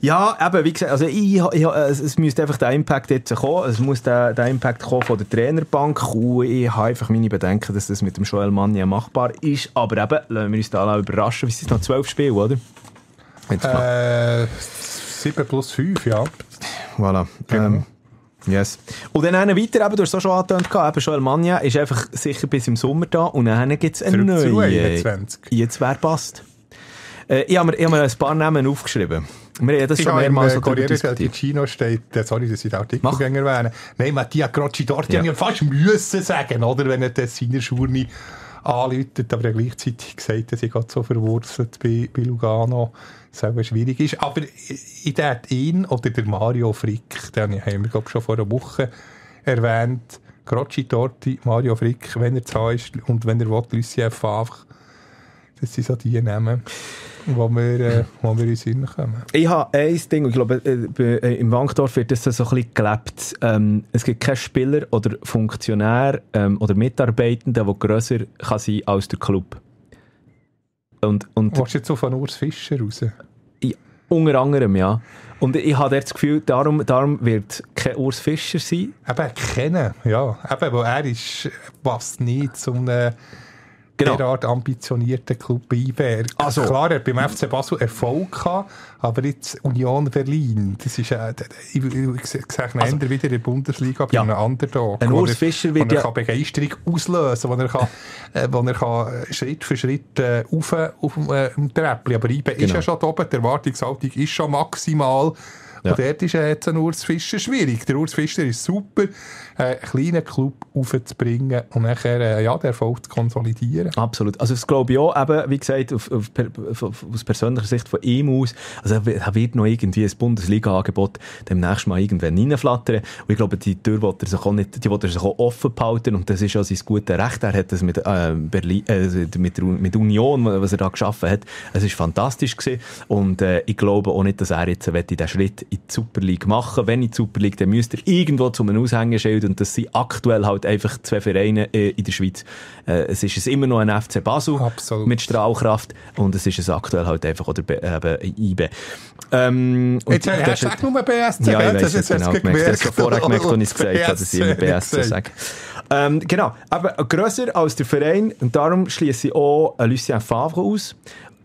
Ja, eben, wie gesagt, also ich, ich, es, es müsste einfach der Impact jetzt kommen. Es muss der, der Impact kommen von der Trainerbank. Und ich habe einfach meine Bedenken, dass das mit dem Joel Mania machbar ist. Aber eben, lassen wir uns da auch überraschen. Wie sind es noch zwölf Spiele, oder? Äh, 7 plus 5, ja. Voilà. Genau. Ähm, yes. Und dann einen weiter, eben, du hast es auch schon angetönt, eben Joel Mania ist einfach sicher bis im Sommer da und dann gibt es einen neuen. 21. Jetzt wer passt. Äh, ich habe mir, ich hab mir ein paar Namen aufgeschrieben. Wir haben das Ich schon im mehrmals so diskutiert. Ticino steht, äh, sorry, dass ich den Artikel Mach. gegen erwähne. Nein, Mattia Grocci dort, die Ja. ja fast müssen sagen, oder, wenn er den seiner Schurni anläutet, aber er gleichzeitig gesagt, dass ich gerade so verwurzelt bei, bei Lugano, selber schwierig ist. Aber ich hätte ihn oder der Mario Frick, den haben wir glaube schon vor einer Woche erwähnt, Grocci Torti, Mario Frick, wenn er zu ist und wenn er will, Lucien Favre, das sind so die Namen, wo wir, äh, wo wir in den Sinn kommen. Ich habe ein Ding, ich glaube, äh, äh, im Wankdorf wird das so ein bisschen gelebt. Ähm, es gibt keinen Spieler oder Funktionär ähm, oder Mitarbeitenden, der grösser kann sein als der Club. Und, und Willst du jetzt auf einen Urs Fischer raus? Ja, unter anderem, ja. Und ich habe das Gefühl, darum, darum wird kein Urs Fischer sein. Eben kennen, ja. Eben, weil er ist, passt nicht zu einem Genau. derart ambitionierten Club IB. Also. Klar, er hat beim FC Basel Erfolg gehabt, aber jetzt Union Berlin, das ist, äh, ich, ich, ich sehe ihn Also- wieder in der Bundesliga bei Ja. einem Underdog. Ein Urs er- Fischer wird er ja- kann Begeisterung auslösen wo er kann, <laughs> äh, wo er kann äh, Schritt für Schritt äh, auf, auf äh, dem Treppli. Aber IB ist Genau. ja schon da oben, die Erwartungshaltung ist schon maximal. Ja. Und dort ist äh, jetzt ein Urs Fischer schwierig. Der Urs Fischer ist super, äh, einen kleinen Club aufzubringen und nachher äh, ja, den Erfolg zu konsolidieren. Absolut. Also das glaube ich auch, eben, wie gesagt, auf, auf, auf, aus persönlicher Sicht von ihm aus, also er wi- wird noch irgendwie ein Bundesliga-Angebot demnächst mal irgendwann reinflattern. Und ich glaube, die Tür will er sich auch, nicht, die will er sich auch offen behalten und das ist auch sein gutes Recht. Er hat das mit, äh, Berlin, äh, mit, der- mit Union, was er da geschaffen hat, es ist fantastisch gewesen. Und äh, ich glaube auch nicht, dass er jetzt will, den Schritt in die Super League machen Wenn in die Super League, dann müsste er irgendwo zu einem Aushängeschild und das sind aktuell halt einfach zwei Vereine äh, in der Schweiz. Äh, es ist es immer noch ein FC Basel Absolut. mit Strahlkraft und es ist es aktuell halt einfach oder eben IB. Ähm, und Jetzt das hast du ist- echt nur BSC, ja, ich weiss Das jetzt hast genau du gemerkt. Das gemerkt. vorher gemerkt, als ich es gesagt habe, dass ich immer BSC sage. Ähm, genau, aber grösser als der Verein und darum schließe ich auch einen Lucien Favre aus.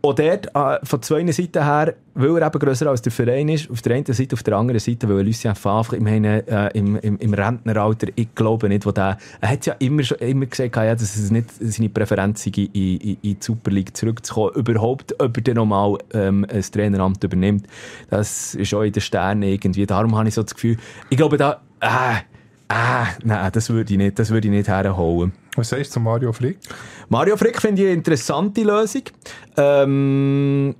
Auch dort, äh, von zwei Seiten her, weil er eben grösser als der Verein ist, auf der einen Seite, auf der anderen Seite, weil Lucien Favre, ich meine, äh, im, im, im Rentneralter, ich glaube nicht, wo der, er hat ja immer, schon, immer gesagt, ja, dass es nicht seine Präferenz sei, in, in, in die Super League zurückzukommen, überhaupt, ob er dann nochmal ähm, ein Traineramt übernimmt, das ist auch in den Sternen irgendwie, darum habe ich so das Gefühl, ich glaube da, äh, Ah, nein, das würde ich nicht, das würde ich nicht herholen. Was sagst du zu Mario Frick? Mario Frick finde ich eine interessante Lösung. Ähm,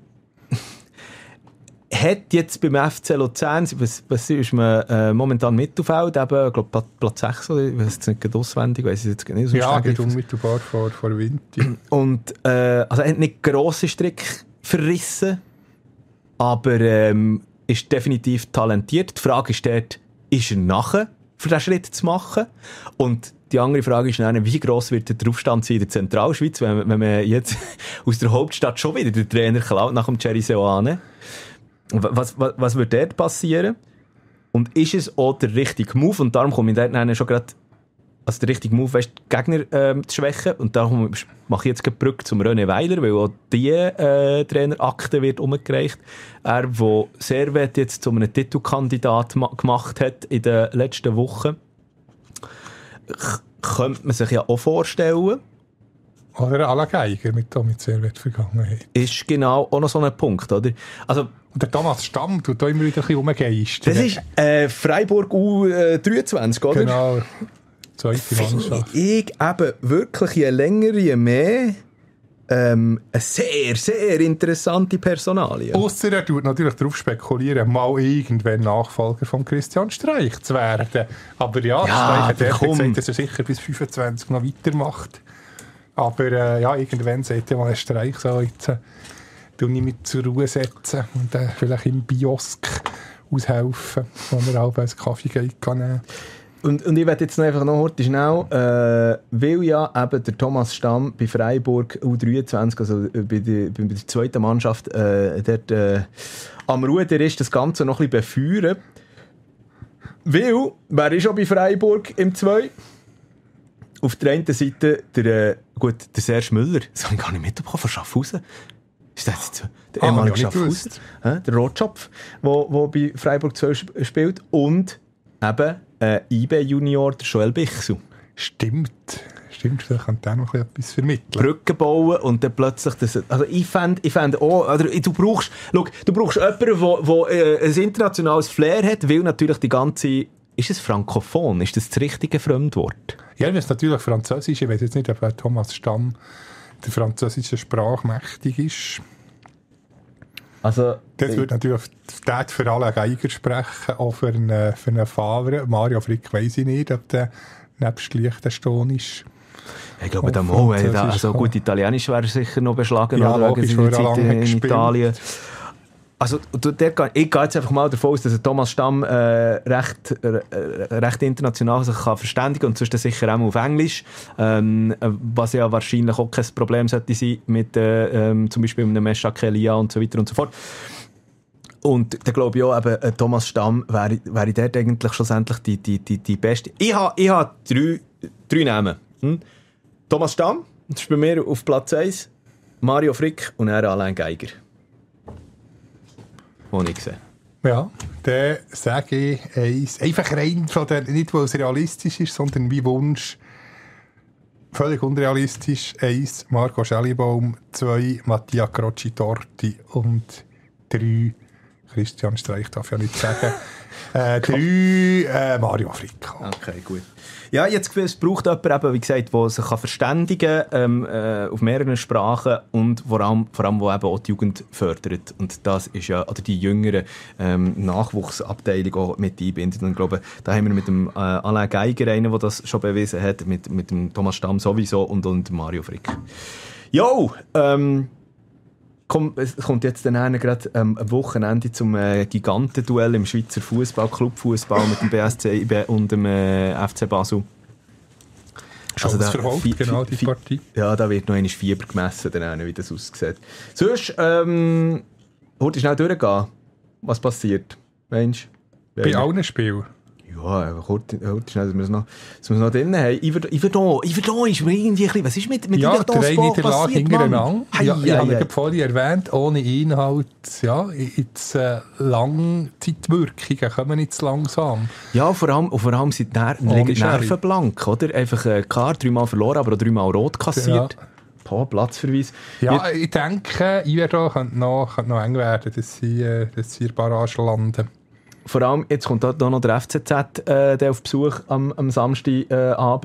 <laughs> hat jetzt beim FC Luzern, was, was ist man äh, momentan Mittelfeld, eben, ich glaube Platz 6 oder ich weiß es nicht auswendig, weiß ich jetzt nicht aus dem Ja, geht unmittelbar vor, vor Winter. <clears throat> Und äh, also er hat nicht grosse Strick verrissen, aber ähm, ist definitiv talentiert. Die Frage ist dort, ist er nachher für diesen Schritt zu machen? Und die andere Frage ist dann, wie gross wird der Aufstand sein in der Zentralschweiz, wenn, wenn man jetzt <laughs> aus der Hauptstadt schon wieder den Trainer klaut nach dem Cherry Seoane? Was, was, was wird dort passieren? Und ist es auch der richtige Move? Und darum komme ich dort schon gerade also der richtige Move ist, die Gegner ähm, zu schwächen. Und darum mache ich jetzt die Brücke zum René Weiler, weil auch die äh, Trainerakte wird umgereicht. Er, der Servet jetzt zu einem Titelkandidat gemacht hat in den letzten Wochen, könnte man sich ja auch vorstellen. Oder Alain Geiger mit Tommy Servet-Vergangenheit. Ist genau auch noch so ein Punkt, oder? Also, und der Thomas Stamm tut da immer wieder ein bisschen. Das ist äh, Freiburg U23, oder? Genau. Zweite Mannschaft. Ich eben wirklich je länger, je mehr ähm, eine sehr, sehr interessante Personalie. Ausser er tut natürlich darauf spekulieren, mal irgendwann Nachfolger von Christian Streich zu werden. Aber ja, ja Streich hat gesagt, dass er sicher bis 25 noch weitermacht. Aber äh, ja, irgendwann sagt er mal, ein Streich so, jetzt äh, tue ich mich zur Ruhe setzen und äh, vielleicht im Biosk aushelfen, wo er auch einen Kaffee geht kann nehmen. Und, und ich werde jetzt noch einfach noch heute schnell, äh, weil ja eben der Thomas Stamm bei Freiburg U23, also bei der, bei der zweiten Mannschaft, äh, dort äh, am Ruder ist, das Ganze noch ein bisschen befeuern. Weil, wer ist schon bei Freiburg im 2? Auf der einen Seite der, äh, gut, der Serge Müller, das habe ich gar nicht mitbekommen, von Schaffhausen. Ist das jetzt so? Der Ah, ehemalige nicht Schaffhausen, äh, der Rotschopf, der bei Freiburg 2 sp- spielt. Und eben äh, IB Junior, der Joel Bichsel. Stimmt. Stimmt, vielleicht kann der noch etwas vermitteln. Brücken bauen und dann plötzlich das, also ich fände ich fänd auch, oder du brauchst, schau, du brauchst jemanden, der äh, ein internationales Flair hat, weil natürlich die ganze, ist es frankophon, ist das das richtige Fremdwort? Ja, wenn es natürlich Französisch, ich weiß jetzt nicht, ob Thomas Stamm der französischen Sprache mächtig ist. Also, Das würde natürlich der für alle Geiger sprechen, auch für einen, für einen Favre. Mario Frick weiss ich nicht, ob der nebst Liechtenstein ist. ich glaube, da mal, äh, also gut, Italienisch wäre sicher noch beschlagen, Ja, oder, logisch, in gespielt. Italien. Also, der, ich gehe jetzt einfach mal davon aus, dass Thomas Stamm äh, recht, äh, recht international sich kann verständigen und sonst dann sicher auch auf Englisch, ähm, äh, was ja wahrscheinlich auch kein Problem sollte sein mit äh, ähm, zum Beispiel einem Mesha Kelia und so weiter und so fort. Und da glaube ich auch, eben, äh, Thomas Stamm wäre, wäre dort eigentlich schlussendlich die, die, die, die beste. Ich habe ich ha drei, drei Namen. Hm? Thomas Stamm, das ist bei mir auf Platz 1, Mario Frick und er Alain Geiger. Den ich sehe. Ja, dann sage ich eins, einfach rein von der, nicht weil es realistisch ist, sondern wie Wunsch, völlig unrealistisch, eins, Marco Schellibaum, zwei, Mattia Crocci Torti und drei, Christian Streich darf ja nicht sagen, <laughs> äh, drei, äh, Mario Frick. Okay, gut. Ja, jetzt es braucht jemanden, eben, wie gesagt, der sich kann verständigen kann, ähm, äh, auf mehreren Sprachen und vor allem, vor allem, wo eben auch die Jugend fördert. Und das ist ja, oder die jüngere ähm, Nachwuchsabteilung auch mit einbindet. Und ich glaube, da haben wir mit dem äh, Alain Geiger einen, der das schon bewiesen hat, mit, mit dem Thomas Stamm sowieso und, und Mario Frick. Jo, ähm, Komm, es kommt jetzt dann einer gerade ähm, am Wochenende zum äh, Gigantenduell im Schweizer Fußball, Clubfußball mit dem BSC und dem äh, FC Basel. Also da- verfolgt, vi- genau, die Partie. Ja, da wird noch einmal Fieber gemessen, dann wie das aussieht. Sonst, ähm, heute schnell durchgehen. Was passiert? Mensch? Bei allen Spielen. Ja, kurz, kurz schnell, dass wir es noch, dass wir es noch drin haben. Iverdon, Iverdon ist mir irgendwie ein bisschen, was ist mit, mit Ja, Yverdon drei Sport Niederlagen hintereinander. Hei, Ja, ich hei, habe hei. ja vorhin erwähnt, ohne Inhalt, ja, jetzt äh, Langzeitwirkungen kommen zu langsam. Ja, vor allem, vor allem sind die. Nerven blank, oder? Einfach äh, klar, dreimal verloren, aber auch dreimal rot kassiert. Boah, Platzverweis. Ja, ich denke, Iverdon könnte noch, könnte noch eng werden, dass sie, äh, dass sie in der Barrage landen. Vor allem, jetzt kommt da noch der FCZ äh, der auf Besuch am, am Samstagabend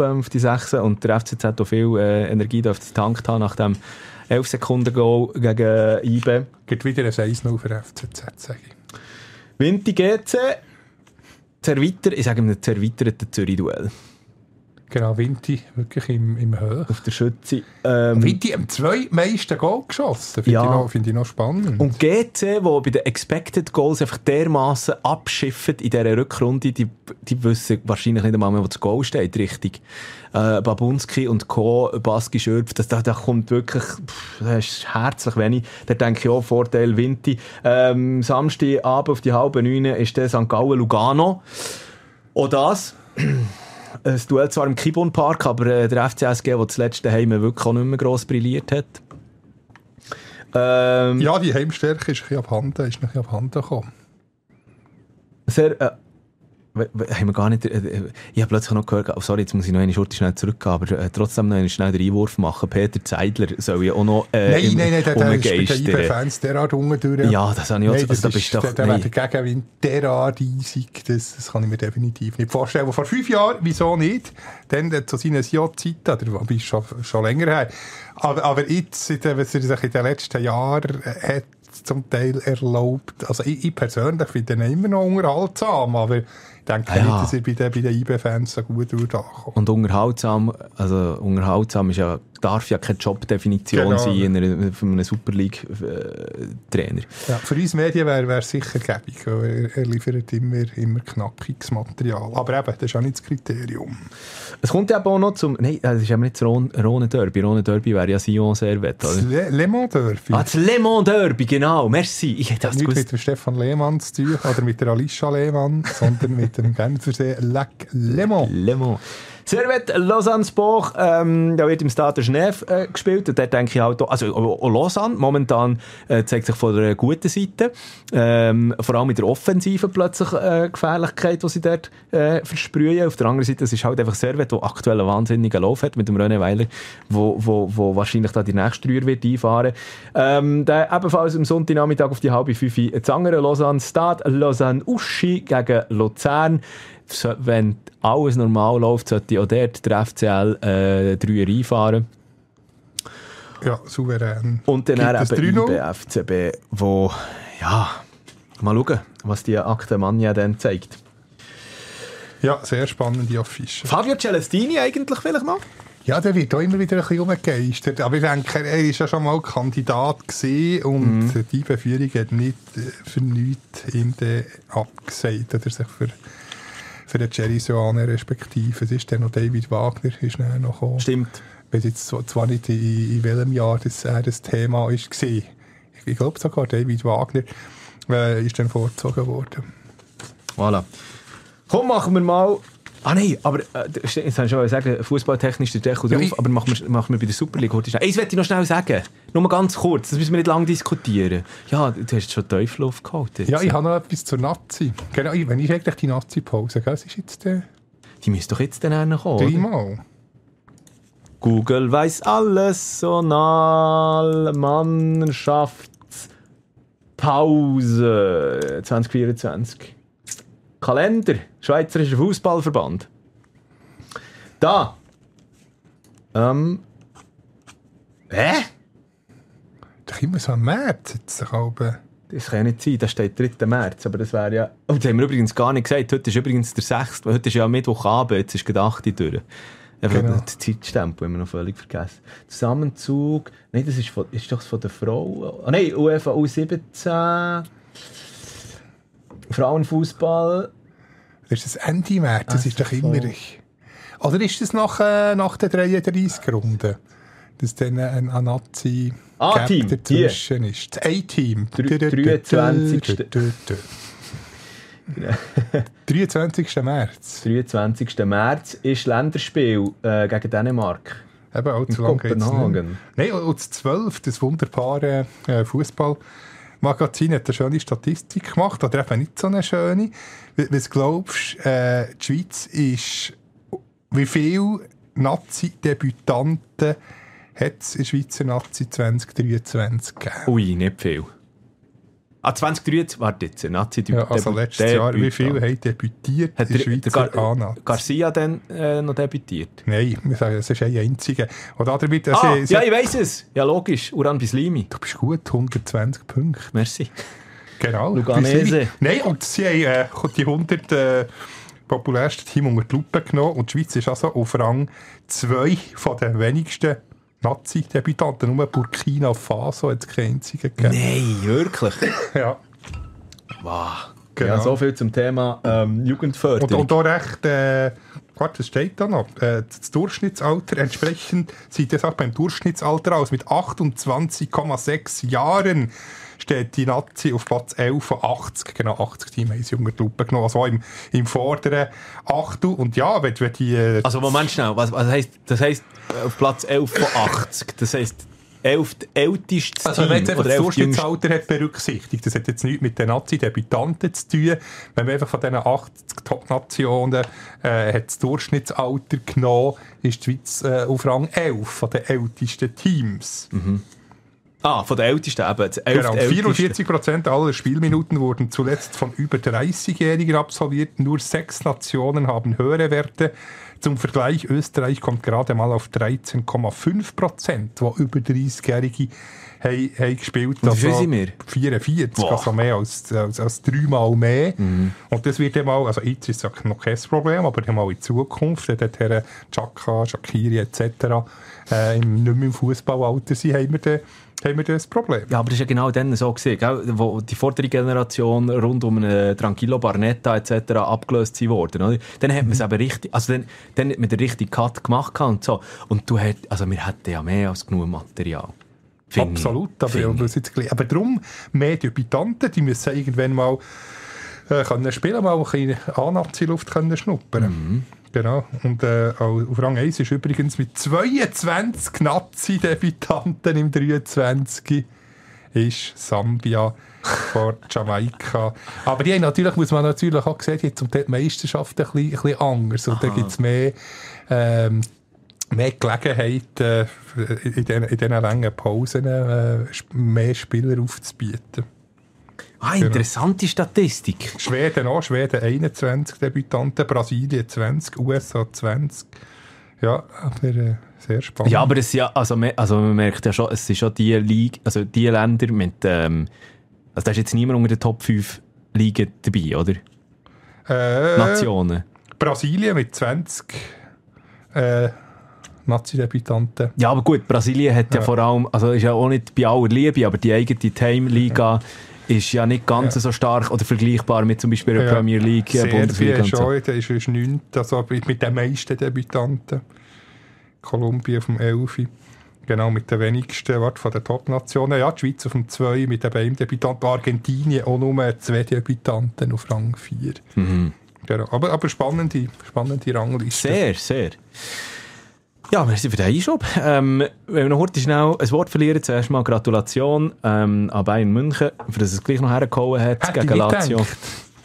äh, auf die 6. Und der FCZ hat viel äh, Energie getankt haben nach dem 11 Sekunden Goal gegen IBE. Gibt wieder ein 1-0 für FCZ, sage ich. Winti GC, zerweiter, ich sage ihm, zerweiterten Zürich-Duell. Genau, Vinti wirklich im, im Höhe. Auf der Schütze. Ähm, Vinti am zweitmeisten Goal geschossen. Finde Ja. ich, noch- finde ich noch spannend. Und GC, wo bei den Expected Goals einfach dermaßen abschifft in dieser Rückrunde, die, die wissen wahrscheinlich nicht einmal mehr, wo das Goal steht, richtig. Äh, Babunski und Co., Baski Schürpf, das, da, da kommt wirklich, pff, das ist herzlich wenig. Da denke ich auch, Vorteil Vinti. Ähm, Samstagabend auf die halbe neun ist der St. Gallen Lugano. Auch das. Ein Duell zwar im Kibon Park, aber äh, der FCSG, der das letzte Heim wirklich auch nicht mehr gross brilliert hat. Ähm, ja, die Heimstärke ist ein bisschen abhanden, ist ein bisschen abhanden gekommen. Sehr, äh, haben wir gar nicht, äh, äh, ich habe plötzlich noch gehört, oh, sorry, jetzt muss ich noch eine Schurte schnell zurückgehen, aber äh, trotzdem noch einen schnell den Einwurf machen. Peter Zeidler soll ja auch noch äh, Nein, im- nein, nein, der, der ist bei den. IB-Fans derart unten. Ja, das habe ich auch Nein, also, da ist, bist du doch, der, der nein. der Gegenwind derart riesig, das, das kann ich mir definitiv nicht vorstellen. Vor fünf Jahren, wieso nicht? Dann äh, zu seinen J-Zeiten, oder ist schon, schon länger her. Aber, aber jetzt, was er sich in den letzten Jahren äh, hat zum Teil erlaubt, also ich, ich persönlich finde ihn immer noch unterhaltsam, aber ich denke Ah, ja. nicht, dass er bei den, bei den IB-Fans so gut würde ankommen. Und unterhaltsam, also unterhaltsam ist ja, darf ja keine Jobdefinition Genau. sein in einer, von einem Super League-Trainer. Ja, für uns Medien wäre es sicher gäbig, weil er, er liefert immer, immer knackiges Material. Aber eben, das ist auch nicht das Kriterium. Es kommt ja auch noch zum, nein, das ist eben nicht das Rhone Derby. Rhone Derby wäre ja Sion Servet, Das? Le, Le Mans Derby. Ah, das Le Mans Derby, genau, merci. Ich hätte das Nicht gewusst. mit dem Stefan Lehmann zu tun oder mit der Alicia Lehmann, sondern mit dem Genfersee Lac Le Mans. Le Mans. Servet Lausanne-Sport, ähm, da wird im Stade Genève äh, gespielt und dort denke ich halt, also auch auch Lausanne momentan äh, zeigt sich von der guten Seite, ähm, vor allem mit der Offensive plötzlich äh, Gefährlichkeit, die sie dort äh, versprühen. Auf der anderen Seite, es ist halt einfach Servet, der aktuell einen wahnsinnigen Lauf hat mit dem René Weiler, wo, wo, wo wahrscheinlich da die nächste Rühr wird einfahren. Ähm, der ebenfalls am Sonntagnachmittag auf die halbe fünf das andere Lausanne Stade Lausanne-Uschi gegen Luzern wenn alles normal läuft, sollte auch dort der FCL äh, 3 reinfahren. Ja, souverän. Und dann Gibt eben es 3-0? IB FCB, wo, ja, mal schauen, was die Akte Mania dann zeigt. Ja, sehr spannende Affiche. Fabio Celestini eigentlich vielleicht noch? Ja, der wird auch immer wieder ein bisschen umgegeistert. Aber ich denke, er ist ja schon mal Kandidat gewesen und die Beführung hat nicht äh, für nichts ihm dann abgesagt oder sich für, für den Jerry Soane respektive. Es ist dann noch David Wagner, ist dann noch gekommen. Stimmt. Ich weiß jetzt zwar- nicht, in, in welchem Jahr das, er das Thema ist gewesen. Ich, ich glaube sogar David Wagner äh, ist dann vorgezogen worden. Voilà. Komm, machen wir mal. Ah nein, aber äh, jetzt habe ich schon sagen, fußballtechnisch der Deckel Ja, drauf, ich- aber machen wir, machen wir bei der Super League heute schnell. Das wollte ich noch schnell sagen. Nur mal ganz kurz, das müssen wir nicht lange diskutieren. Ja, du hast schon Teufel aufgeholt. Jetzt. Ja, ich habe noch etwas zur Nazi. Genau, wenn ich eigentlich die Nazi-Pause? Es ist jetzt äh, Die müsste doch jetzt dann kommen. dreimal. Google weiß alles, Sonal, Mannschaftspause 2024. Kalender, Schweizerischer Fußballverband. Da. Ähm. Hä? Doch immer so am März jetzt sich oben. Das kann ja nicht sein, da steht 3. März, aber das wäre ja... Oh, das haben wir übrigens gar nicht gesagt, heute ist übrigens der 6., weil heute ist ja Mittwochabend, jetzt ist gerade 8 Uhr durch. Einfach Genau. den Zeitstempel haben wir noch völlig vergessen. Zusammenzug, nein, das ist, von, ist doch von der Frau... Ah nein, UEFA U17... Frauenfußball... Das ist das Ende März, das ist doch immer ich. Oder ist das nach, äh, nach der 33 Runde? Dass dann ein, ein Nazi A-Team, Gap dazwischen ist. Das A-Team. Drü- 23. 23. <laughs> März. 23. März ist Länderspiel äh, gegen Dänemark. Eben, auch zu lange. Nein, und das 12, das wunderbare äh, Fußballmagazin hat eine schöne Statistik gemacht, oder eben nicht so eine schöne. Wie- glaubst du, äh, die Schweiz ist, wie viele Nazi-Debütanten hat es in Schweizer Nazi 2023 gegeben? Ui, nicht viel. Ah, 2023, warte jetzt, Nazi Ja, also letztes Jahr, wie viele haben debütiert Hat in der, Schweizer Gar Anna? Garcia dann äh, noch debütiert? Nein, es ist ein einziger. Oder damit, also, Ah, sie- ja, ich weiss es. Ja, logisch. Uran Bislimi. du bist gut, 120 Punkte. Merci. Genau. Luganese. Nein, und sie haben äh, die 100 äh, populärsten Team unter die Lupe genommen und die Schweiz ist also auf Rang 2 von den wenigsten Nazi-Debütanten. Nur Burkina Faso hat es keinen einzigen gegeben. Nein, wirklich. <laughs> Ja. Wow. Genau. Ja, so viel zum Thema ähm, Und, Jugendförderung. und auch recht, äh, warte, das steht da noch, äh, das Durchschnittsalter, entsprechend sieht das auch beim Durchschnittsalter aus, mit 28,6 Jahren steht die Nazi auf Platz 11 von 80, genau 80 Team haben sie unter die Lupe genommen, also auch im, im vorderen Achtel. Und ja, wenn, wenn die... Äh, also Moment schnell, was, was heisst, das heisst äh, auf Platz 11 von 80. Das heisst 11 ältestes Also wenn man jetzt Team einfach oder das 11 jüngste. Durchschnittsalter hat berücksichtigt, das hat jetzt nichts mit den Nazi-Debütanten zu tun, wenn man einfach von diesen 80 Top-Nationen äh, hat das Durchschnittsalter genommen, ist die Schweiz äh, auf Rang 11 von den ältesten Teams. Ah, von den ältesten eben. Das 11. Genau, älteste. 44 Prozent aller Spielminuten wurden zuletzt von über 30-Jährigen absolviert. Nur sechs Nationen haben höhere Werte. Zum Vergleich, Österreich kommt gerade mal auf 13,5 Prozent, wo über 30-Jährige haben, haben gespielt wie viel sind wir? 44, Boah. also mehr als, als, als dreimal mehr. Mhm. Und das wird einmal, also jetzt ist es noch kein Problem, aber einmal in Zukunft, dort Herren Chaka, Shakiri etc. Äh, im, nicht mehr im Fußballalter sind, haben wir, dann, haben wir das Problem. Ja, aber das ist ja genau dann so gesehen, wo die vordere Generation rund um einen Tranquillo Barnetta etc. abgelöst worden. Oder? Dann hat man es aber richtig, also dann, dann hat man den richtigen Cut gemacht und so. Und du hätt, also wir hätten ja mehr als genug Material. Ich. Absolut, aber, Finde aber, darum, mehr Debütanten, die müssen irgendwann mal äh, können spielen, mal ein bisschen A-Nazi-Luft können schnuppern. Mhm. Genau. Und äh, auf Rang 1 ist übrigens mit 22 Nazi-Debütanten im 23 ist Sambia vor <laughs> Jamaika. Aber die haben natürlich, muss man natürlich auch sehen, die haben zum Teil die Meisterschaft ein bisschen, ein bisschen anders. Und da gibt es mehr, ähm, mehr Gelegenheit, äh, in diesen langen Pausen äh, mehr Spieler aufzubieten. Ah, interessante Statistik. Schweden auch, Schweden 21 Debütanten, Brasilien 20, USA 20. Ja, aber äh, sehr spannend. Ja, aber es ja, also, also man merkt ja schon, es sind schon die Liga, also die Länder mit, ähm, also da ist jetzt niemand unter den Top 5 Ligen dabei, oder? äh, Nationen. Brasilien mit 20 äh, Nazi-Debütanten. Ja, aber gut, Brasilien hat ja, vor allem, also ist ja auch nicht bei aller Liebe, aber die eigene Time-Liga ist ja nicht ganz Ja. so stark oder vergleichbar mit zum Beispiel der Ja. Premier League, äh, Serbien Bundesliga und ist so. der ist, ist 9, also mit den meisten Debütanten. Kolumbien auf dem 11. Genau, mit den wenigsten warte, von den Top-Nationen. Ja, die Schweiz auf dem 2 mit eben einem Debütanten. Argentinien auch nur zwei Debütanten auf Rang 4. Mhm. Genau. Aber, aber spannende, spannende Rangliste. Sehr, sehr. Ja, wir sind für den Einschub. Ähm, wenn wir noch heute schnell ein Wort verlieren, zuerst mal Gratulation ähm, an Bayern München, für dass es gleich noch hergehauen hat Hätte gegen Lazio. gedacht.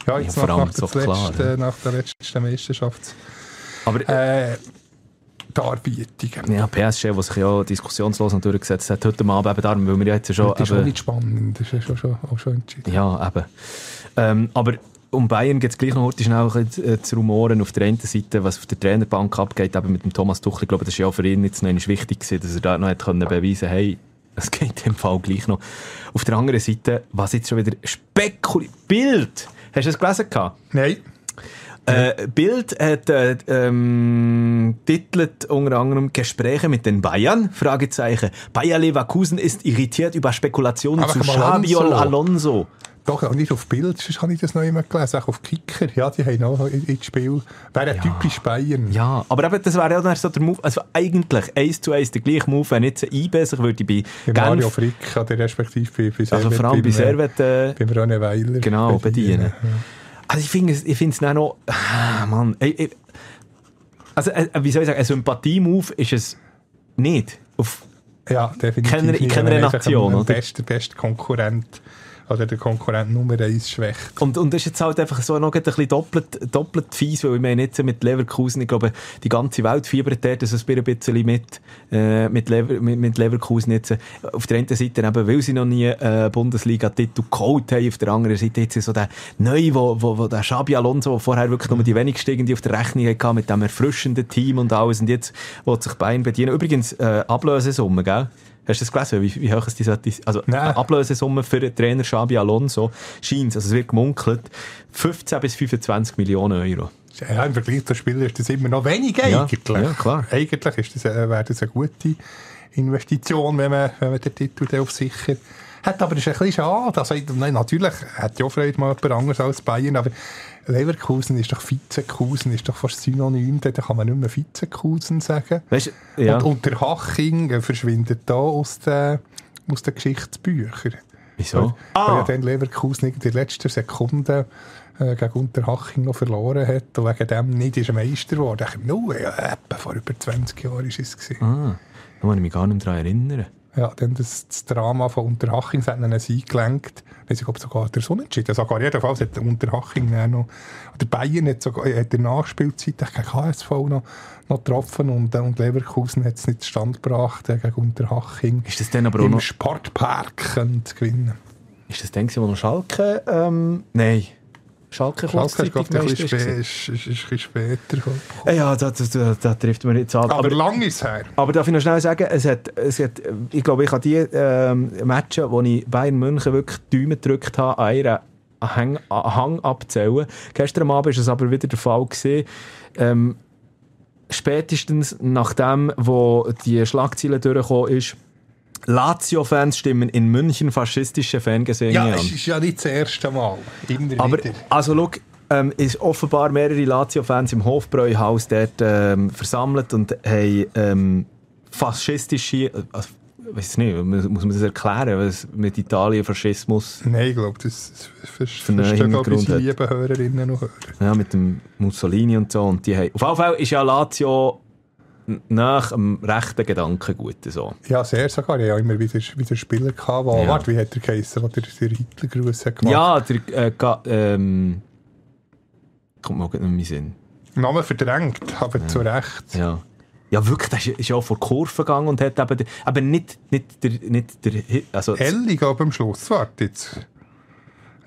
Ja, jetzt Ja, nach, nach, so der klar, letzten, nach der letzten Meisterschaft. Aber Äh, Darbietungen. ja, PSG, was sich ja diskussionslos noch durchgesetzt hat, heute Abend eben darum, weil wir ja jetzt schon... Das ist auch eben- nicht spannend. Das ist schon, schon, auch schon entschieden. Ja, eben. Ähm, aber um Bayern geht es gleich noch heute schnell äh, zu rumoren. Auf der einen Seite, was auf der Trainerbank abgeht, eben mit dem Thomas Tuchel. Ich glaube, das ist ja auch für ihn jetzt noch wichtig gewesen, dass er da noch hat können beweisen hey, es geht im Fall gleich noch. Auf der anderen Seite, was jetzt schon wieder spekuliert. Bild! Hast du das gelesen? Nein. Äh, Bild hat äh, ähm, titelt unter anderem Gespräche mit den Bayern? Fragezeichen. Bayer Leverkusen ist irritiert über Spekulationen Aber zu Xabiol Alonso. Alonso. Doch, auch nicht auf Bild, sonst habe ich das noch immer gelesen, auch auf Kicker. Ja, die haben auch in- ins Spiel. Wäre ja. typisch Bayern. Ja, aber eben, das wäre ja dann so der Move, also eigentlich eins zu eins der gleiche Move, wenn jetzt ein IB sich würde bei Bei Mario Genf, Frick, oder respektive bei, bei also vor allem bei Servet, äh, Beim René Weiler. genau, bedienen. Ja. Also ich finde es, ich finde es dann noch, ah, Mann, ey, ey, also äh, wie soll ich sagen, ein Sympathie-Move ist es nicht. Auf, Ja, definitiv. Keiner- in keiner Nation, oder? bester, bester Konkurrent oder der Konkurrent Nummer 1 schwächt. Und, und das ist jetzt halt einfach so noch ein bisschen doppelt, doppelt fies, weil ich meine jetzt mit Leverkusen, ich glaube, die ganze Welt fiebert dort so ein bisschen mit, äh, mit, Lever, mit, mit Leverkusen jetzt. Auf der einen Seite eben, weil sie noch nie äh, Bundesliga-Titel geholt haben, auf der anderen Seite jetzt so der Neue, wo, wo, wo der Xabi Alonso, der vorher wirklich nur die wenigsten irgendwie auf der Rechnung hatte, mit dem erfrischenden Team und alles, und jetzt will sich Bayern bedienen. Übrigens, äh, Ablösesumme, gell? Hast du das gelesen? Wie, wie hoch ist die also Nein. Ablösesumme für den Trainer Xabi Alonso scheint, also es wird gemunkelt, 15 bis 25 Millionen Euro. Ja, im Vergleich zu Spielern ist das immer noch wenig Ja, eigentlich. ja, klar. Eigentlich ist das, äh, wäre das eine gute Investition, wenn man, wenn man den Titel auf sicher hat. Aber das ist ein bisschen schade. Also, nein, natürlich hat ja Freude mal jemand anderes als Bayern, aber Leverkusen ist doch Vizekusen, ist doch fast synonym, da kann man nicht mehr Vizekusen sagen. Weißt ja. Und, und der Haching äh, verschwindet da aus den, aus den Geschichtsbüchern. Wieso? Weil Ah. ja dann Leverkusen in der letzten Sekunde äh, gegen Unterhaching noch verloren hat und wegen dem nicht ist er Meister geworden. Ich nur, ja, etwa vor über 20 Jahren war es. Ah, da kann ich mich gar nicht mehr daran erinnern. Ja, dann das, das Drama von Unterhaching hat ihnen eingelenkt. Ich glaube sogar der Sonnenscheid. Sogar jedenfalls hat der Unterhaching noch, oder Bayern hat sogar hat in der Nachspielzeit gegen HSV noch, noch getroffen und, äh, und Leverkusen hat es nicht zustande gebracht äh, gegen Unterhaching. Ist das dann aber auch Im noch, Sportpark gewinnen. ist das gewesen, wo noch Schalke, ähm, nein, Schalke Schalke ist, kurzzeitig Meister spä- ist, ist, ist, ein bisschen später gekommen. Äh, Ja, da, da, da, trifft man jetzt an. Aber, Aber, lang ist es her. aber darf ich noch schnell sagen, es hat, es hat, ich glaube, ich habe die ähm, Matches, wo ich Bayern München wirklich die Daumen gedrückt habe, an ihren Hang, an Hang abzählen. Gestern Abend war es aber wieder der Fall. Gewesen. Ähm, spätestens nachdem, wo die Schlagzeile durchgekommen ist, Lazio-Fans stimmen in München faschistische Fangesänge Ja, an. es ist ja nicht das erste Mal. Immer Aber, wieder. also schau, ähm, ist offenbar mehrere Lazio-Fans im Hofbräuhaus dort ähm, versammelt und haben ähm, faschistische, äh, also, ich weiß nicht, muss man das erklären, was mit Italien Faschismus, Nein, ich glaube, das verstehen auch unsere lieben Hörerinnen und Hörer. ja, mit dem Mussolini und so, und die haben, auf jeden Fall ist ja Lazio nach dem rechten Gedankengut so. Ja, sehr sogar. Ich habe immer wieder, wieder Spieler gehabt, wo, Ja. warte, wie hat der geheissen, der der Hitlergruß hat gemacht? Ja, der, äh, ga, ähm, kommt mir auch nicht mehr in den Sinn. Namen verdrängt, aber zu Recht. Ja. Ja, wirklich, der ist, ja auch vor die Kurve gegangen und hat eben, aber nicht, nicht der, nicht der, also, Elli, glaube am Schluss. Warte jetzt.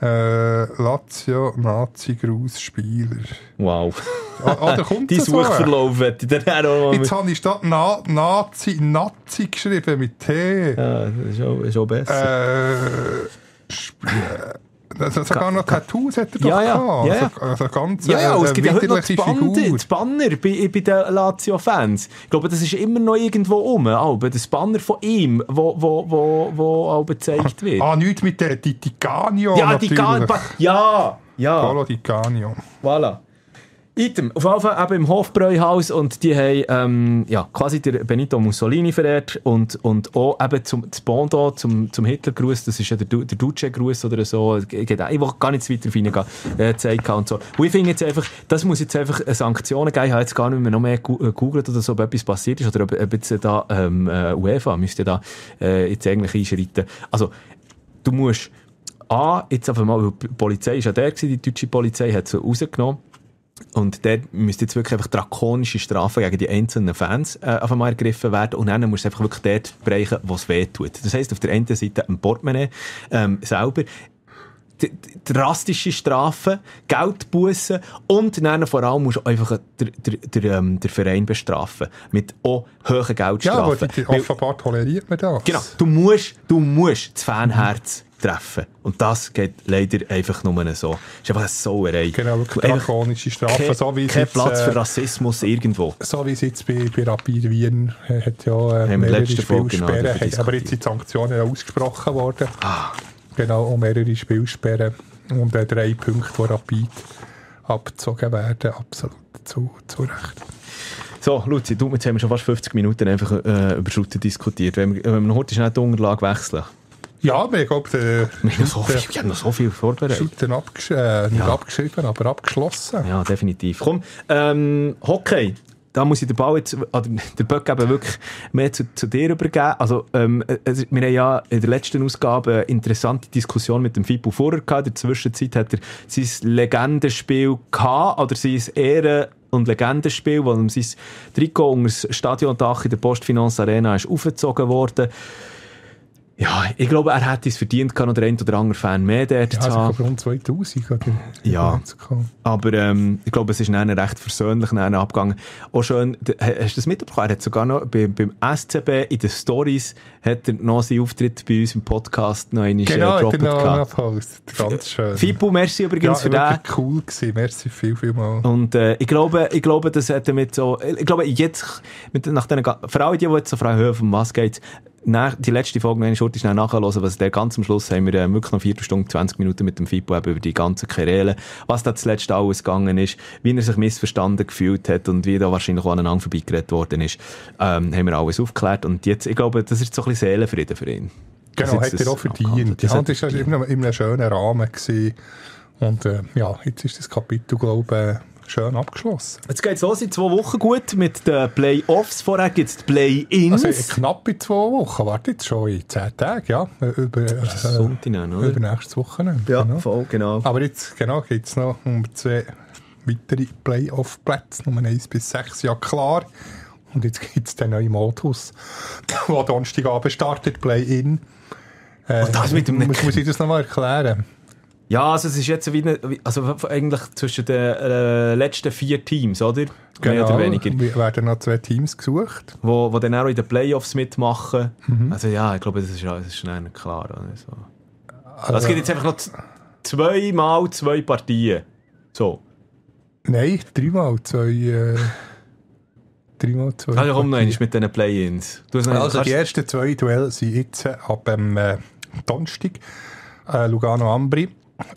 Äh, Lazio, Nazi, Grußspieler. wow. Ah, da kommt <laughs> so. Suchverlauf hätte ich dann auch Jetzt habe ich statt Na Nazi, Nazi geschrieben mit T. Ja, das ist auch, ist auch besser. Äh, äh, also sogar noch Tattoos hat er doch Ja, ja, gehabt. ja, ja. Also, also ganz ja, ja, äh, es gibt ja heute noch Banner, Figur. das Banner bei, bei den Lazio-Fans. Ich glaube, das ist immer noch irgendwo rum, Albe, das Banner von ihm, wo, wo, wo, wo auch gezeigt wird. Ah, nichts mit der die Tiganio. ja, die ganze... Ja, ja. Paolo Di Canio. Voilà. Item, auf jeden Fall eben im Hofbräuhaus und die haben ähm, ja, quasi der Benito Mussolini verehrt und, und auch eben zum das Bondo, zum, zum Hitlergruß, das ist ja der, Du- der Duce-Gruß oder so, ich will gar nicht zu weit drauf reingehen, äh, und so. Und ich finde jetzt einfach, das muss jetzt einfach Sanktionen geben, ich habe jetzt gar nicht mehr noch mehr äh, gegoogelt oder so, ob etwas passiert ist oder ob, ob jetzt da ähm, äh, UEFA müsste da äh, jetzt eigentlich einschreiten. Also, du musst A, jetzt einfach mal, weil die Polizei ist ja der gewesen, die deutsche Polizei hat sie rausgenommen. Und dort müsste jetzt wirklich einfach drakonische Strafen gegen die einzelnen Fans äh, auf einmal ergriffen werden. Und dann musst du einfach wirklich dort bereichen, wo es weh tut. Das heisst, auf der einen Seite ein Portemonnaie ähm, selber, drastische Strafen, Geldbussen und dann vor allem musst du einfach den, ähm, Verein bestrafen. Mit auch hohen Ja, aber Geldstrafen. die, die, offenbar toleriert man das. Genau, du musst, du musst das Fanherz treffen. Und das geht leider einfach nur so. Das ist einfach eine Sauerei. Genau, wirklich drakonische Strafen. Kein, so wie es kein Platz äh, für Rassismus irgendwo. So wie es jetzt bei, bei Rapid Wien äh, hat ja äh, mehrere genau Spielsperren, haben- aber jetzt sind die Sanktionen ausgesprochen worden. Ah. Genau, um mehrere Spielsperren und äh, drei Punkte, die Rapid abgezogen werden, absolut zu, zu Recht. So, Luzi, du, jetzt haben wir schon fast 50 Minuten einfach äh, über Schutten diskutiert. Wenn wir, wenn wir heute schnell die Unterlage wechseln. Ja, ich Wir haben noch so viel, wir haben noch so viel vorbereitet. Shooter abgesch äh, nicht Ja. abgeschrieben, aber abgeschlossen. Ja, definitiv. Komm, ähm, Hockey. da muss ich den Ball jetzt, oder <laughs> den Böck eben wirklich mehr zu, zu dir übergeben. Also, ähm, es, wir haben ja in der letzten Ausgabe eine interessante Diskussion mit dem Fippo Furrer gehabt. In der Zwischenzeit hat er sein Legendenspiel gehabt, oder sein Ehren- und Legendenspiel, wo ihm sein Trikot unter das Stadiondach in der Postfinance Arena ist aufgezogen worden. Ja, ich glaube, er hätte es verdient, kann oder ein oder andere Fan mehr dort Ja, zu haben. glaube rund 2000 oder Ja. ja. Aber ähm, ich glaube, es ist dann recht versöhnlich dann abgegangen. Auch schön, hast du das mitbekommen? Er hat sogar noch bei, beim SCB in den Stories hat er noch seinen Auftritt bei uns im Podcast noch einmal Genau, äh, er gedroppt gehabt. noch gepostet. Ganz schön. Fippo, merci ja, übrigens für den. wirklich cool gewesen. Merci viel, viel mal. Und äh, ich glaube, ich glaube, das hat damit so, ich glaube, jetzt, mit, nach den, für alle die, die jetzt so fragen, um was geht's, nach, die letzte Folge noch eine Schurte schnell nachhören, was der ganz am Schluss haben wir äh, wirklich noch vier Stunden, 20 Minuten mit dem Fippo eben über die ganzen Querelen, was da zuletzt alles gegangen ist, wie er sich missverstanden gefühlt hat und wie da wahrscheinlich auch aneinander vorbeigeredet worden ist, ähm, haben wir alles aufgeklärt und jetzt, ich glaube, das ist so ein bisschen Seelenfrieden für ihn. Genau, hat er auch verdient. Ja, Das war in einem, in einem schönen Rahmen. Gewesen. Und äh, ja, jetzt ist das Kapitel, glaube ich, äh, schön abgeschlossen. Jetzt geht es los in zwei Wochen gut mit den Playoffs. Vorher gibt es die Play-Ins. Also knapp in zwei Wochen, warte jetzt schon in zehn Tagen, ja. Über, äh, Sonntag, oder? über nächstes Wochenende. Ja, genau. voll, genau. Aber jetzt genau, geht es noch um zwei weitere Playoff-Plätze, Nummer 1 bis 6, ja klar. Und jetzt gibt es den neuen Modus, <laughs> der Donnerstagabend startet, Play-In. Äh, Und das mit dem- muss, muss ich das nochmal erklären? Ja, also es ist jetzt wie eine, wie- also eigentlich zwischen den äh, letzten vier Teams, oder? Mehr oder weniger. Genau. Wir werden noch zwei Teams gesucht. Wo, wo dann auch in den Playoffs mitmachen. Also ja, ich glaube, das ist, das ist schnell klar. So. Also, es gibt jetzt einfach noch zweimal zwei Partien. So. Nein, dreimal zwei. Äh, dreimal zwei. Also komm noch einmal mit diesen Play-Ins. Also kannst- die ersten zwei Duelle sind jetzt ab dem äh, Donnerstag. Lugano Ambri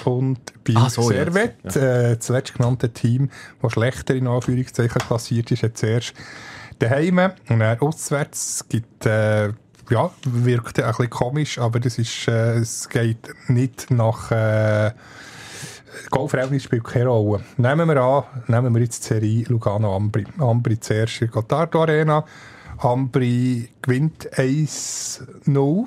und bei Ah, so, ja. Servet, äh, das letztgenannte Team, das schlechter in Anführungszeichen klassiert ist, hat zuerst daheim und dann auswärts. Es gibt, äh, ja, wirkt ein bisschen komisch, aber das ist, äh, es geht nicht nach äh, Goalverhältnis spielt keine Rolle. Nehmen wir an, nehmen wir jetzt die Serie Lugano Ambri. Ambri zuerst in Gotardo Arena. Ambri gewinnt 1-0.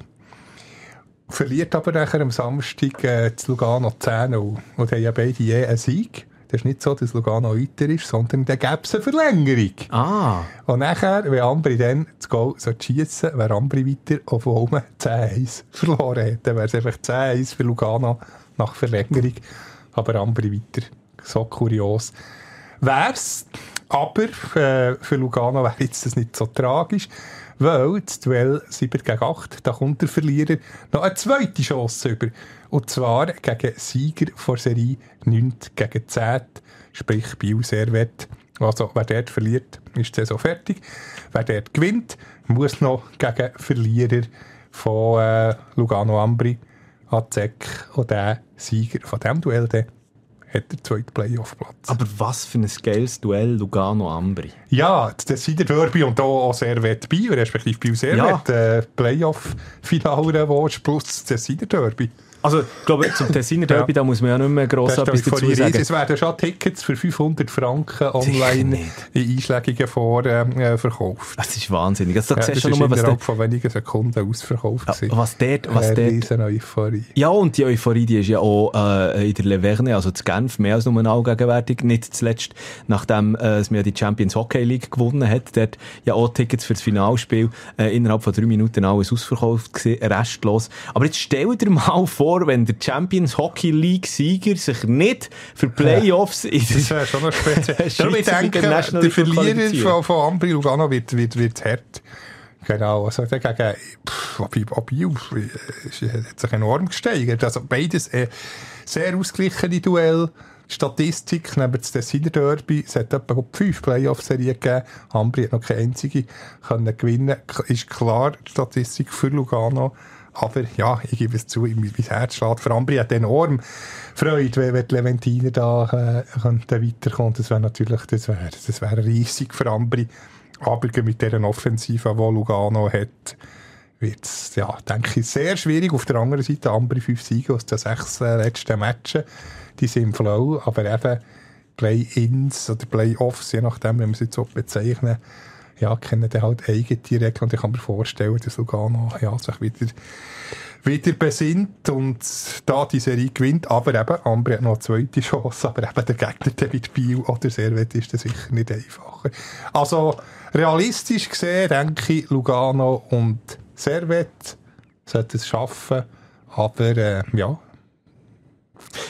Verliert aber nachher am Samstag äh, zu Lugano 10-0. Und haben ja beide je einen Sieg. Das ist nicht so, dass Lugano weiter ist, sondern dann gäbe es eine Verlängerung. Ah, Und nachher, wenn Ambri dann das Goal schiessen wäre Ambri weiter, obwohl man 10-1 verloren hätte. Dann wäre es einfach 10-1 für Lugano nach Verlängerung. Aber Ambri weiter. So kurios. Wär's, aber äh, für Lugano wäre jetzt das nicht so tragisch, weil das Duell 7 gegen 8, da kommt der Verlierer noch eine zweite Chance über. Und zwar gegen Sieger vor Serie 9 gegen 10, sprich Biel Servet. Also, wer dort verliert, ist die Saison fertig. Wer dort gewinnt, muss noch gegen Verlierer von äh, Lugano Ambri Azek und der Sieger von diesem Duell hat den zweiten Playoff-Platz. aber was für ein geiles Duell Lugano-Ambri. Ja, das Cider Derby und auch Servet Biel, respektive Biel Servet, äh, Playoff-Finale, wo plus das Cider Derby. Also, ich glaube, zum <laughs> Tessiner Derby, Ja. da muss man ja nicht mehr gross Das etwas dazu sagen. Es werden schon Tickets für 500 Franken online in einschlägigen Foren äh, verkauft. Das ist wahnsinnig. Also, da Ja, siehst das ist nur, was innerhalb von wenigen Sekunden ausverkauft. gewesen. was dort, was Eine dort riesen Euphorie. Ja, und die Euphorie, die ist ja auch äh, in der Leverne, also zu Genf, mehr als nur allgegenwärtig. Nicht zuletzt, nachdem äh, es mir die Champions Hockey League gewonnen hat, dort ja auch Tickets für das Finalspiel äh, innerhalb von drei Minuten alles ausverkauft gewesen, restlos. Aber jetzt stell dir mal vor, wenn der Champions Hockey League Sieger sich nicht für Playoffs in Das wäre schon noch speziell. Ich denke, der Verlierer von, von Ambri Lugano wird, wird, wird hart. Genau, also der gegen, pff, Abi- Abiu äh, hat sich enorm gesteigert. Also beides äh, sehr ausgeglichene Duell. Statistik, neben dem Tessiner Derby, es hat etwa fünf Playoff-Serien gegeben. Ambri hat noch keine einzige können gewinnen. Ist klar die Statistik für Lugano. Aber ja, ich gebe es zu, mein Herz schlägt für Ambri hat enorm Freude, wenn, die Leventiner da äh, könnten weiterkommen. Das wäre natürlich, das wäre, das wäre riesig für Ambri. Aber mit dieser Offensive, die Lugano hat, wird es, ja, denke ich, sehr schwierig. Auf der anderen Seite Ambri fünf Siege aus den sechs äh, letzten Matchen. Die sind im Flow, aber eben Play-ins oder Play-offs, je nachdem, wie man jetzt so bezeichnen ja, kennen dann halt eigene Regeln. Und ich kann mir vorstellen, dass Lugano ja, sich wieder, wieder besinnt und da die Serie gewinnt, aber eben, Ambri hat noch eine zweite Chance, aber eben der Gegner, der mit Biel oder Servet ist das sicher nicht einfacher. Also, realistisch gesehen, denke ich, Lugano und Servet sollten es schaffen, aber äh, ja,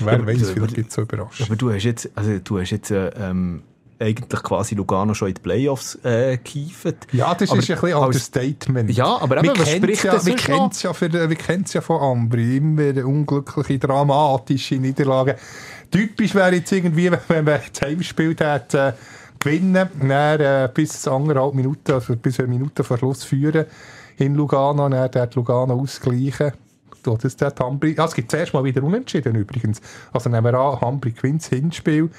wer weiß, vielleicht gibt es so Überraschungen. Aber du hast jetzt, also du hast jetzt, äh, ähm, eigentlich quasi Lugano schon in die Playoffs äh, gekiefert. Ja, das aber ist ein bisschen als- Understatement. Ja, aber eben, wir kennen spricht ja, wir sonst kennen noch? es ja, für- wir kennen's ja von Ambri. Immer unglückliche, dramatische Niederlagen. Typisch wäre jetzt irgendwie, wenn man das Heimspiel hat, äh, gewinnen, dann, äh, bis anderthalb Minuten, also bis eine Minute vor Schluss führen in Lugano, dann hat Lugano ausgleichen. So, Das hat Hambri, ah, es gibt zuerst mal wieder Unentschieden übrigens. Also nehmen wir an, Hambri gewinnt das Hinspiel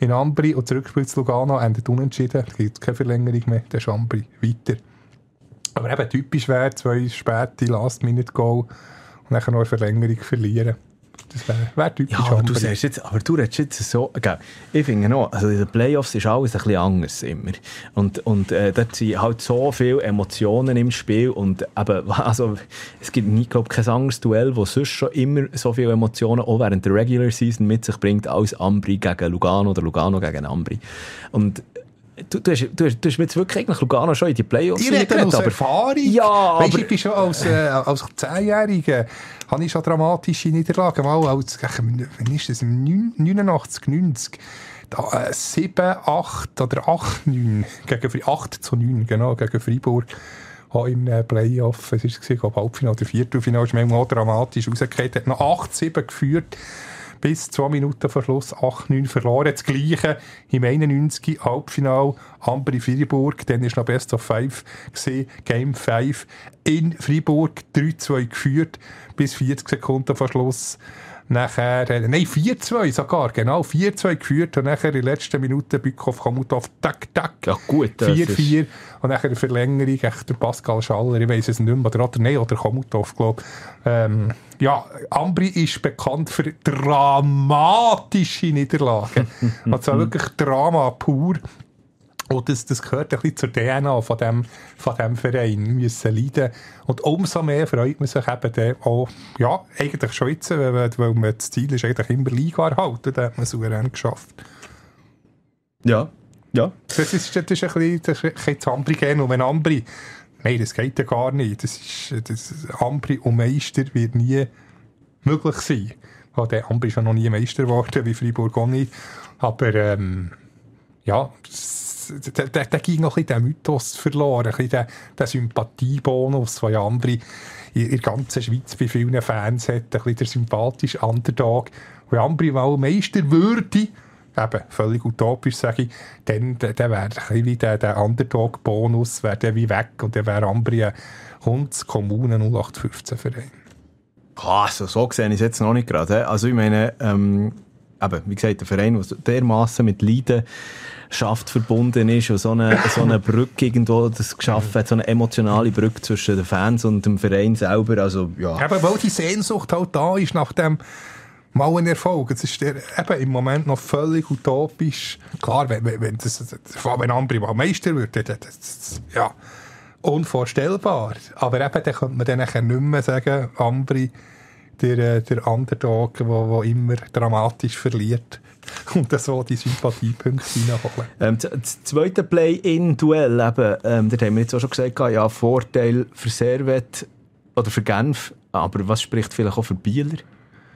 in Ambri und zurückspielt zu Lugano, endet Unentschieden, es gibt keine Verlängerung mehr, dann ist Ambri weiter. Aber eben typisch wäre, zwei späte Last-Minute-Goal und dann noch eine Verlängerung verlieren. Das wäre wär typisch Ja, aber du sagst jetzt, aber du redest jetzt so, gell, ich finde noch, also in den Playoffs ist alles ein bisschen anders immer. Und, und äh, dort sind halt so viele Emotionen im Spiel und eben, <laughs> also, es gibt nie, glaube kein anderes Duell, das sonst schon immer so viele Emotionen auch während der Regular Season mit sich bringt, als Ambri gegen Lugano oder Lugano gegen Ambri. Und du, du, hast, du, hast, du hast mir jetzt wirklich eigentlich Lugano schon in die Playoffs Die reden aus Erfahrung. Ja, weißt, aber- ich bin schon als, äh, als Zehnjähriger habe ich schon dramatische Niederlagen. Mal als, wann ist das? Im 89, 90. Da, äh, 7, 8 oder 8, 9. Gegen, Fri- 8 zu 9, genau, gegen Freiburg. Auch im äh, Playoff, es war, glaube, Halbfinale oder Viertelfinale, ist manchmal auch dramatisch rausgekehrt. Hat noch 8-7 geführt bis zwei Minuten vor Schluss 8-9 verloren. Das Gleiche im 91. Halbfinale Ambri Freiburg. Dann ist noch Best of Five gesehen. Game 5 in Freiburg 3-2 geführt bis 40 Sekunden vor Schluss. Nachher, äh, nein, 4-2 sogar, genau, 4-2 geführt und nachher in der letzten Minute Bückhoff kommt auf tak, tak. Ja, gut, das 4-4 und nachher eine Verlängerung, echt der Pascal Schaller, ich weiss es nicht mehr, oder, oder nein, oder Komutov, glaube ähm, Ja, Ambri ist bekannt für dramatische Niederlagen. <laughs> also wirklich Drama pur. Und das, das gehört ein bisschen zur DNA von dem, von dem Verein. Wir müssen leiden. Und umso mehr freut man sich eben dann auch, ja, eigentlich schon jetzt, weil, weil weil man das Ziel ist eigentlich immer Liga erhalten. Da hat man souverän geschafft. Ja, ja. Das ist, das ist ein bisschen, das ist ein bisschen das Ambri gehen. Und wenn Ambri, nein, das geht ja gar nicht. Das ist, das Ambri und Meister wird nie möglich sein. Weil der Ambri ist ja noch nie Meister geworden, wie Freiburg auch nicht. Aber, ähm, ja, das- da, da, da ging noch ein bisschen der Mythos verloren, ein bisschen der, der Sympathiebonus, den ja Ambri in, der ganzen Schweiz bei vielen Fans hat, ein bisschen der sympathische Underdog. Wenn Ambri mal Meister würde, eben, völlig utopisch sage ich, dann, dann, wäre wie der, der Underdog-Bonus der weg und dann wäre Ambri ein Hunds Kommune 0815-Verein. Ah, so, so sehe ich es jetzt noch nicht gerade. Also ich meine, ähm, eben, wie gesagt, der Verein, der dermaßen mit Leidenschaft verbunden ist und so eine, so eine Brücke irgendwo das geschaffen hat, so eine emotionale Brücke zwischen den Fans und dem Verein selber, also ja. Eben, weil die Sehnsucht halt da ist nach dem mal ein Erfolg. Es ist der, eben im Moment noch völlig utopisch. Klar, wenn, wenn, das, wenn Ambri mal Meister wird, das, das, ja, unvorstellbar. Aber eben, dann könnte man dann nicht mehr sagen, Ambri, der, äh, der Underdog, der immer dramatisch verliert <laughs> und so die Sympathiepunkte reinholen. Ähm, das, das zweite Play-in-Duell, eben, ähm, da haben wir jetzt auch schon gesagt, ja, Vorteil für Servet oder für Genf, aber was spricht vielleicht auch für Bieler?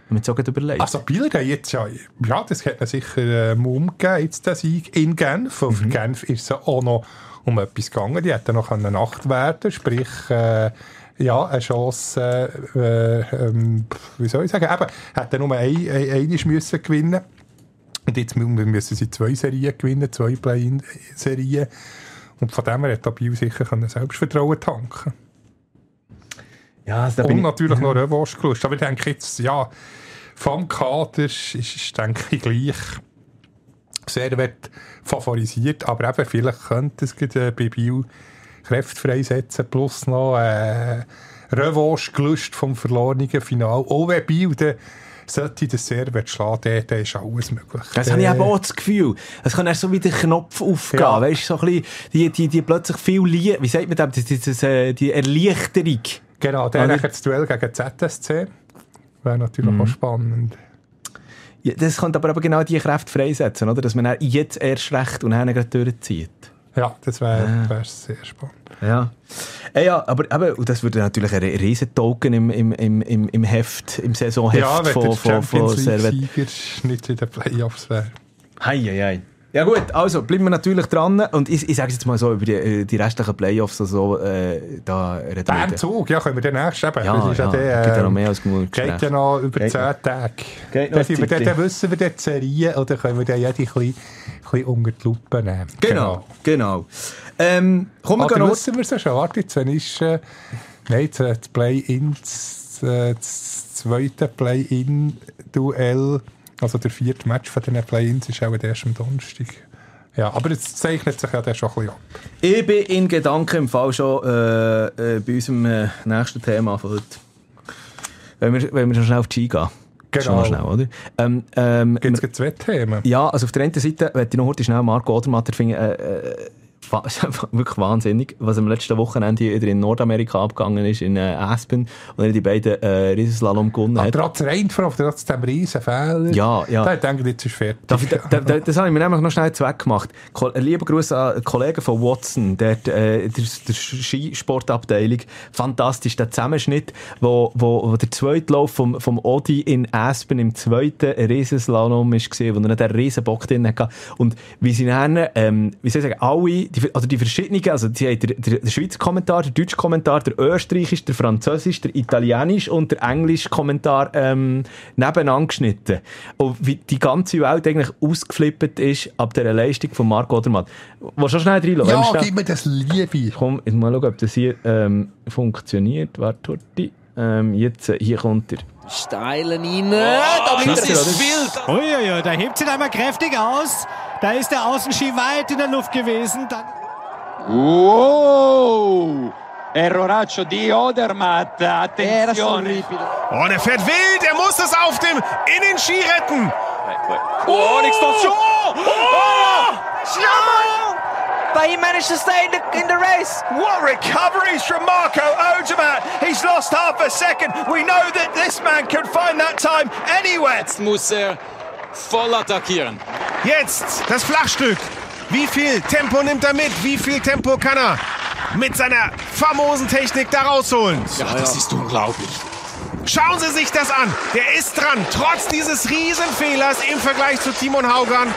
Wenn man jetzt auch überlegt. Also Bieler haben jetzt ja, ja, das hat man sicher äh, Mumm gegeben, jetzt den Sieg in Genf. Und für Genf ist es auch noch um etwas gegangen. Die hätten noch eine Nacht werden, sprich, äh, ja, eine Chance, äh, äh, ähm, wie soll ich sagen, eben, hätten nur ein, ein, einiges müssen gewinnen. Und jetzt mü- müssen sie zwei Serien gewinnen, zwei Play-in-Serien. Und von dem her hat Biel sicher können Selbstvertrauen tanken ja, also und bin ich- natürlich noch <laughs> Revanche gelöst. Aber ich denke jetzt, ja, vom Kader ist, ist denke ich, gleich sehr weit favorisiert. Aber eben, vielleicht könnte es äh, bei Biel Kräfte freisetzen. Plus noch äh, Revanche gelöst vom verlorenen Final. Auch wenn dann sollte der Server schlagen, dann, dann ist alles möglich. Das habe ich eben auch das Gefühl. Es kann erst so wie der Knopf aufgehen. Ja. Weißt du, so ein bisschen, die, die, die plötzlich viel, Lie wie sagt man das, die, die, äh, die Erleichterung. Genau, dann nachher das Duell gegen ZSC. Wäre natürlich Mhm. auch spannend. Ja, das könnte aber eben genau die Kräfte freisetzen, oder? Dass man jetzt erst recht und dann durchzieht. Ja, das wäre wär sehr spannend. Ja. Äh, ja, aber eben, und das würde natürlich ein riesen Token im, im, im, im, Heft, im Saisonheft Ja, wenn von, der von, von Servet. Nicht in den Playoffs wäre. Hei, hei, hei. Ja gut, also bleiben wir natürlich dran und ich, ich sage jetzt mal so, über die, äh, die restlichen Playoffs also, äh, da reden. Zug, ja, können wir den nächsten eben. Ja, das ist ja, ja, der, gibt ja noch ähm, mehr als genug Geht ja noch über Geht 10 noch. Tage. Geht noch Dann, sind wir, dann, wissen wir die Serien oder können wir dann jede ein bisschen, unter die Lupe nehmen. Genau, genau. Ähm, kommen wir Oder noch... wissen wir es ja schon? Warte, jetzt, wenn ist... Äh, nein, das, das Play-In, das, äh, das zweite Play-In-Duell, also der vierte Match von diesen Play-Ins ist auch erst am Donnerstag. Ja, aber jetzt zeichnet sich ja dann schon ein bisschen ab. Ich bin in Gedanken im Fall schon äh, äh, bei unserem äh, nächsten Thema von heute. Wenn wir, wenn wir schon schnell auf die Ski gehen. Genau. Schon schnell, oder? Ähm, ähm, Gibt es zwei Themen? Ja, also auf der einen Seite möchte ich noch heute schnell Marco Odermatt finden, äh, äh, <laughs> wirklich wahnsinnig, was am letzten Wochenende wieder in Nordamerika abgegangen ist, in äh, Aspen, und er die beiden äh, Riesenslalom gewonnen Ah, hat. trotz Reinfrau, trotz dem riesen Fehler. Ja, ja. Da denke ich, jetzt ist fertig. Da, da, da, das habe ich mir nämlich noch schnell zweckgemacht. Ko- Ein lieber Gruß an Kollegen von Watson, der, äh, der, der Skisportabteilung. Fantastisch, der Zusammenschnitt, wo, wo, wo der zweite Lauf vom, vom Odi in Aspen im zweiten Riesenslalom ist gesehen, wo er den riesen Bock drin hatte. Und wie sie dann, ähm, wie soll ich sagen, alle, die, oder die verschiedenen, also die haben der, der, der Schweizer Kommentar, der deutsche Kommentar, der österreichische, der französische, der italienische und der englische Kommentar ähm, nebeneinander geschnitten. Und wie die ganze Welt eigentlich ausgeflippt ist ab dieser Leistung von Marco Odermatt. Willst du schon schnell reinlassen? Ja, schnell- gib mir das Liebe. Komm, jetzt mal schauen, ob das hier ähm, funktioniert. Warte. Ähm, jetzt, äh, hier kommt er. Steilen ihn. da bleibt Schießt er, er. oder? wild. Uiuiui, da hebt ihn einmal kräftig aus. Da ist der Außenski weit in der Luft gewesen. Dann Wow! Erroraccio di Odermatt, Era attenzione! Oh, der fährt wild. Er muss es auf dem Innenski retten. Oh, l'extension! But he managed to stay in the, in the race. What recoveries from Marco Odermatt. He's lost half a second. We know that this man can find that time anywhere. Jetzt muss er voll attackieren. Jetzt das Flachstück. Wie viel Tempo nimmt er mit? Wie viel Tempo kann er mit seiner famosen Technik da rausholen? Ja, das ist unglaublich. Schauen Sie sich das an. Der ist dran, trotz dieses Riesenfehlers im Vergleich zu Timon Haugan.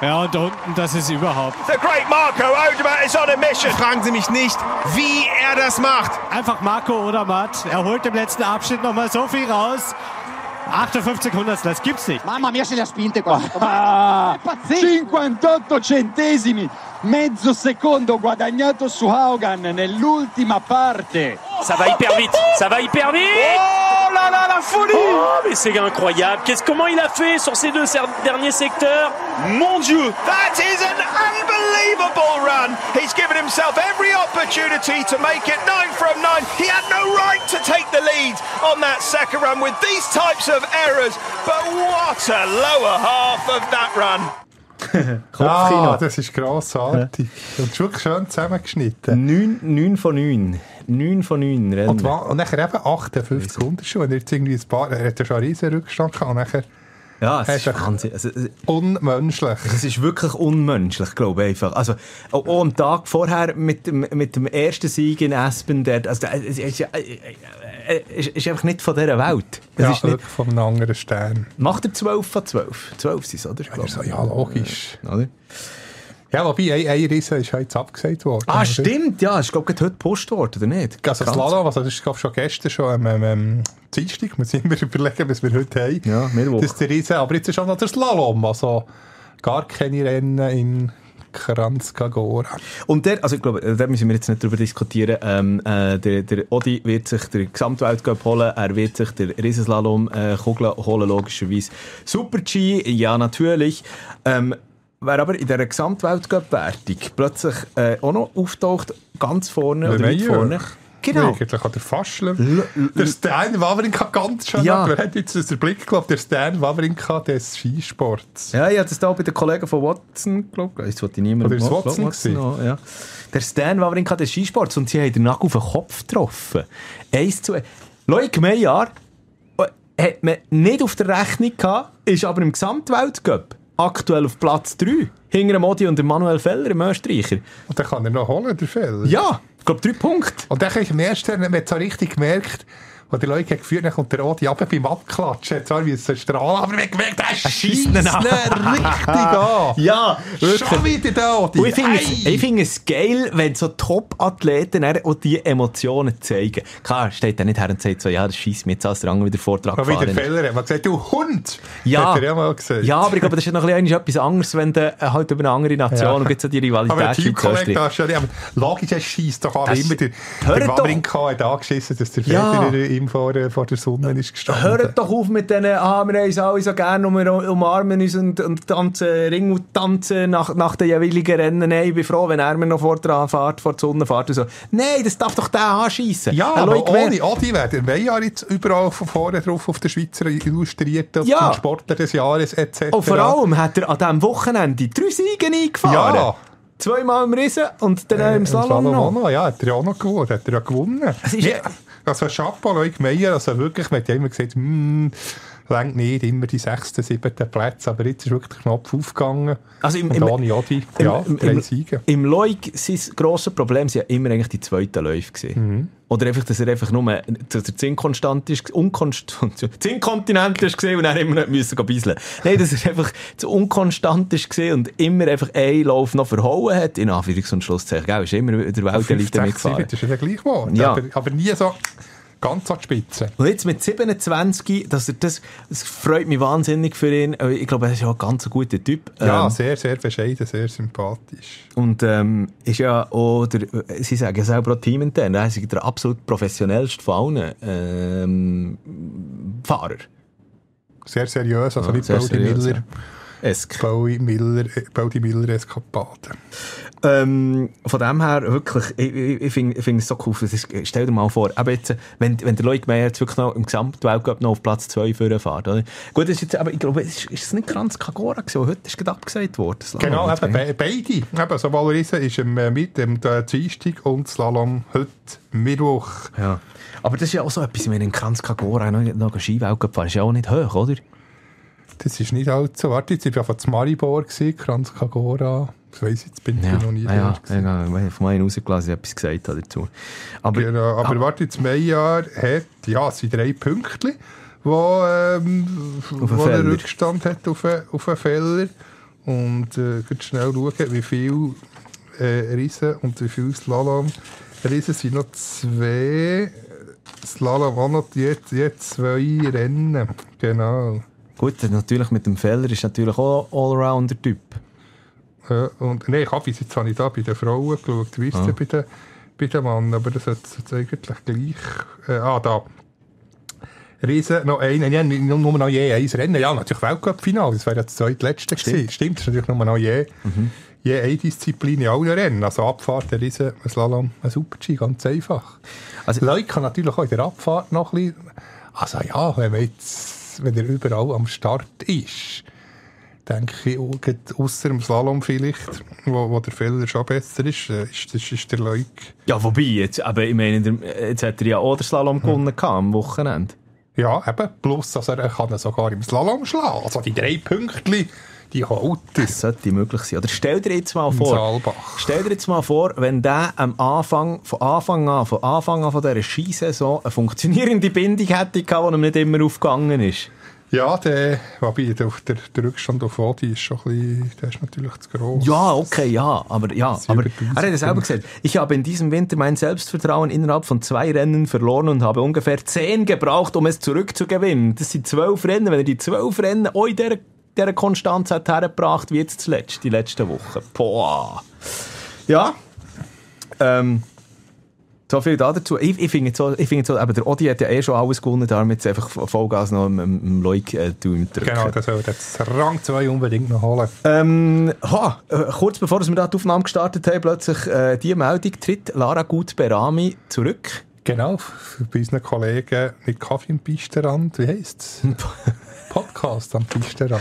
ja, und unten, das ist überhaupt. The great Marco Odermatt is on a mission. Fragen Sie mich nicht, wie er das macht. Einfach Marco Odermatt. Er holt im letzten Abschnitt nochmal so viel raus. 58 Hundertstel, das gibt's nicht. Mamma mia se le ha spinte qua! Ah, 58 centesimi! Mezzo secondo guadagnato su Haugan nell'ultima parte! Ça va hyper vite, ça va hyper vite Oh là là, la folie Oh, mais c'est incroyable Qu'est-ce, Comment il a fait sur ces deux derniers secteurs? Mon Dieu That is an unbelievable run. He's given himself every opportunity to make it nine from nine. He had no right to take the lead on that second run with these types of errors. But what a lower half of that run. <laughs> Kopfkino. Ah, das ist grossartig. Und es ist wirklich schön zusammengeschnitten. 9, 9 von 9. 9 von 9 Rennen. Und, und nachher eben 58 Unterschiede. Und jetzt irgendwie ein paar, er hat ja schon einen riesen Rückstand gehabt. Und nachher ja, es ist Wahnsinn. Also, unmenschlich. es ist wirklich unmenschlich, glaube ich einfach. Also, auch, auch am Tag vorher mit dem, mit dem ersten Sieg in Aspen, der, also, es ist, ja- äh, äh, äh, ist, ist einfach nicht von dieser Welt. Es Ja, ist nicht, von einem anderen Stern. macht er 12 von 12? 12 sind es, oder? Ich ja, logisch. Oder? Ja, wobei, ein, ein Riese ist jetzt abgesagt worden. Ah, stimmt, ja. Ist, glaube ich, heute gepostet worden, oder nicht? Also das Lala, also das ist glaub, schon gestern schon am ähm, ähm, Dienstag, wir sind immer <laughs> überlegen, was wir heute haben. Ja, Mittwoch. Das ist der Riese, aber jetzt ist auch noch der Slalom, also gar keine Rennen in Kranjska Gora. Und der, also ich glaube, da müssen wir jetzt nicht drüber diskutieren. Ähm, äh, der, der Odi wird sich den Gesamtweltcup holen, er wird sich den Riesenslalom äh, Kugel holen, logischerweise. Super-G, ja natürlich. Ähm, wer aber in dieser Gesamtweltcup-Wertung plötzlich äh, auch noch auftaucht, ganz vorne Le oder weit vorne, Genau. Eigentlich an der Faschler. Der Stan Wawrinka ganz schön. Ja. Wer hat jetzt den Blick geglaubt? Der Stan Wawrinka des Skisports. Ja, ich hatte das da bei den Kollegen von Watson, glaube ich. Jetzt wollte ich niemanden Oder ist es Watson gewesen? noch, ja. Der Stan Wawrinka des Skisports und sie haben den Nagel auf den Kopf getroffen. Eins zu Loic Meyer äh, hat man nicht auf der Rechnung gehabt, ist aber im Gesamtweltcup aktuell auf Platz 3. Hinter Modi und Manuel Feller, dem Österreicher. Und dann kann er noch holen, der Fehler. Ja, ich glaube drei Punkte. Und dann habe ich im ersten hat so richtig gemerkt, wo die Leute geführt haben, kommt der Odi runter beim Abklatschen. Hat zwar wie ein Strahl, aber hat gemerkt, er schießt ihn <laughs> richtig an. Ja, Schon wieder der Odi. Ich finde es, ich finde es geil, wenn so Top-Athleten auch diese Emotionen zeigen. Klar, steht er nicht her und sagt so, ja, das schießt mir jetzt als der andere wieder Vortrag Aber wie der. Feller hat man gesagt, du Hund! Ja. Hat er ja mal gesagt. Ja, aber ich glaube, das ist noch ein bisschen etwas anderes, wenn du äh, halt über eine andere Nation Ja. und gibt so die Rivalität Aber ein Teamkollege da aber logisch, er schießt doch Das- immer der, der. Wawrinka hat angeschissen, dass der Ja. Ihm vor, äh, vor der Sonne ist gestanden. Hört doch auf mit denen, ah, wir haben uns alle so gerne und wir umarmen uns und, und tanzen, Ring und tanzen nach, nach den jeweiligen Rennen. Nein, ich bin froh, wenn er mir noch vor der Fahrt, vor der Sonne fährt und so. Nein, das darf doch der anschiessen. Ja, Ein aber ohne Adi wäre der Meijer jetzt überall von vorne drauf auf der Schweizer Illustrierte Ja. zum Sportler des Jahres etc. Und vor allem hat er an diesem Wochenende drei Siege eingefahren. Ja. Zweimal im Riesen und dann auch im Äh, Slalom noch. noch. Ja, hat er ja auch noch gewonnen. Hat er ja gewonnen. Es ist- Ja, also Chapeau, Loic Meier, also wirklich, man hat ja immer gesagt, hm, längt nicht, immer die sechsten, siebten Plätze, aber jetzt ist wirklich der Knopf aufgegangen. Also im, im, ohne Adi, ja, im, drei im, Siege. Im Loic, sein grosses Problem sind ja immer eigentlich die zweiten Läufe. Mhm. Oder einfach, dass er einfach nur dass er Zinkkonstant ist, unkonstant, <laughs> Zinkkontinent ist gesehen und er immer noch müssen bisseln. Nein, dass er einfach zu unkonstant ist gesehen und immer einfach einen Lauf noch verhauen hat, in Anführungs- und Schlusszeichen. Gell, ist immer der Weltelite 50, mitgefahren. 7, das ist ja gleich geworden. Ja. Aber, aber nie so ganz an die Spitze. Und jetzt mit 27, dass er das, das freut mich wahnsinnig für ihn. Äh, Ich glaube, er ist ja ein ganz guter Typ. Ja, Ähm, sehr, sehr bescheiden, sehr sympathisch. Und ähm, ist ja auch, der, sie sagen selber auch teamintern, er ist der absolut professionellste von allen ähm, Fahrer. Sehr seriös, also Ja, nicht seriös, Miller. ja. Esk. Pauli Miller, äh, Pauli Miller Eskapade. Ähm, von dem her, wirklich, ich, ich, ich finde find es so cool. Ist, stell dir mal vor, aber jetzt, wenn, wenn der Loic Meyer jetzt wirklich noch im Gesamtweltcup noch auf Platz 2 fährt, oder? Gut, ist jetzt, aber ich glaube, es ist, ist es nicht Kranz Kagora gewesen, heute ist gerade abgesagt worden? Slalom Genau, eben, be beide. Eben, sowohl Riesen ist im, äh, mit dem äh, Dienstag und Slalom heute Mittwoch. Ja. Aber das ist ja auch so etwas, wenn in Kranz Kagora noch, noch ein Skiweltcup fahren, ist ja auch nicht hoch, oder? Das ist nicht allzu. Warte, jetzt war ich von Maribor, Kranz Kagora. Weiss ich, jetzt bin ich Ja, noch nie ja, ja, gewesen. ja, ich habe von meinen rausgelassen, etwas gesagt habe dazu. Aber, Genau, aber Ah. warte, jetzt Meijer hat, ja, es sind drei Punkte, wo, ähm, wo er. Rückstand hat auf einen, auf einen Feller. Und äh, schnell schauen, wie viel äh, Riesen und wie viel Slalom. Riesen sind noch zwei, Slalom auch noch je, je zwei Rennen. Genau. Gut, natürlich mit dem Feller ist natürlich auch ein Allrounder-Typ. Ja, und, nein, ich habe bis jetzt habe ich da bei den Frauen geschaut, wie ist Ah. es bei den, bei den Männern, aber das hat jetzt eigentlich gleich. Äh, ah, da. Riesen, noch ein, ja, nur noch je ein Rennen. Ja, natürlich Weltcup-Final, das wäre ja das zweitletzte gewesen. Stimmt, das ist natürlich nur noch je, Mhm. je eine Disziplin in allen Rennen. Also Abfahrt, ein Riesen, ein Slalom, ein Super-G, ganz einfach. Also- Leute kann natürlich auch in der Abfahrt noch ein bisschen, also ja, wenn man jetzt, wenn er überall am Start ist, denke ich, ausser dem Slalom vielleicht, wo, wo der Fehler schon besser ist, äh, ist, das ist der Leuk. Ja, wobei, jetzt, aber ich meine, jetzt hat er ja auch den Slalom gewonnen gehabt, am Wochenende. Ja, eben, plus, also er kann sogar im Slalom schlagen. Also die drei Pünktchen, die holt Das sollte möglich sein. Oder stell dir jetzt mal vor, Saalbach. stell dir jetzt mal vor, wenn der am Anfang, von Anfang an, von Anfang an von dieser Skisaison eine funktionierende Bindung hätte gehabt, die ihm nicht immer aufgegangen ist. Ja, der, wobei der, der, der Rückstand auf Odi ist schon ein bisschen, der ist natürlich zu gross. Ja, okay, ja, aber ja, aber er hat es selber gesagt. Ich habe in diesem Winter mein Selbstvertrauen innerhalb von zwei Rennen verloren und habe ungefähr zehn gebraucht, um es zurückzugewinnen. Das sind zwölf Rennen. Wenn er die zwölf Rennen auch in dieser, dieser Konstanz hat hergebracht, wie jetzt zuletzt, die letzten Wochen. Boah. Ja. Ähm, so viel da dazu. Ich, ich finde so, ich finde so, aber der Odi hat ja eh schon alles gewonnen, darum jetzt einfach Vollgas noch im, im, im Leuk äh, drücken. Genau, das soll jetzt Rang 2 unbedingt noch holen. Ähm, ha, äh, kurz bevor wir da die Aufnahme gestartet haben, plötzlich äh, die Meldung tritt Lara Gut Berami zurück. Genau, bei unseren Kollegen mit Kaffee im Pisterrand, wie heisst es? <laughs> Podcast am Pisterrand.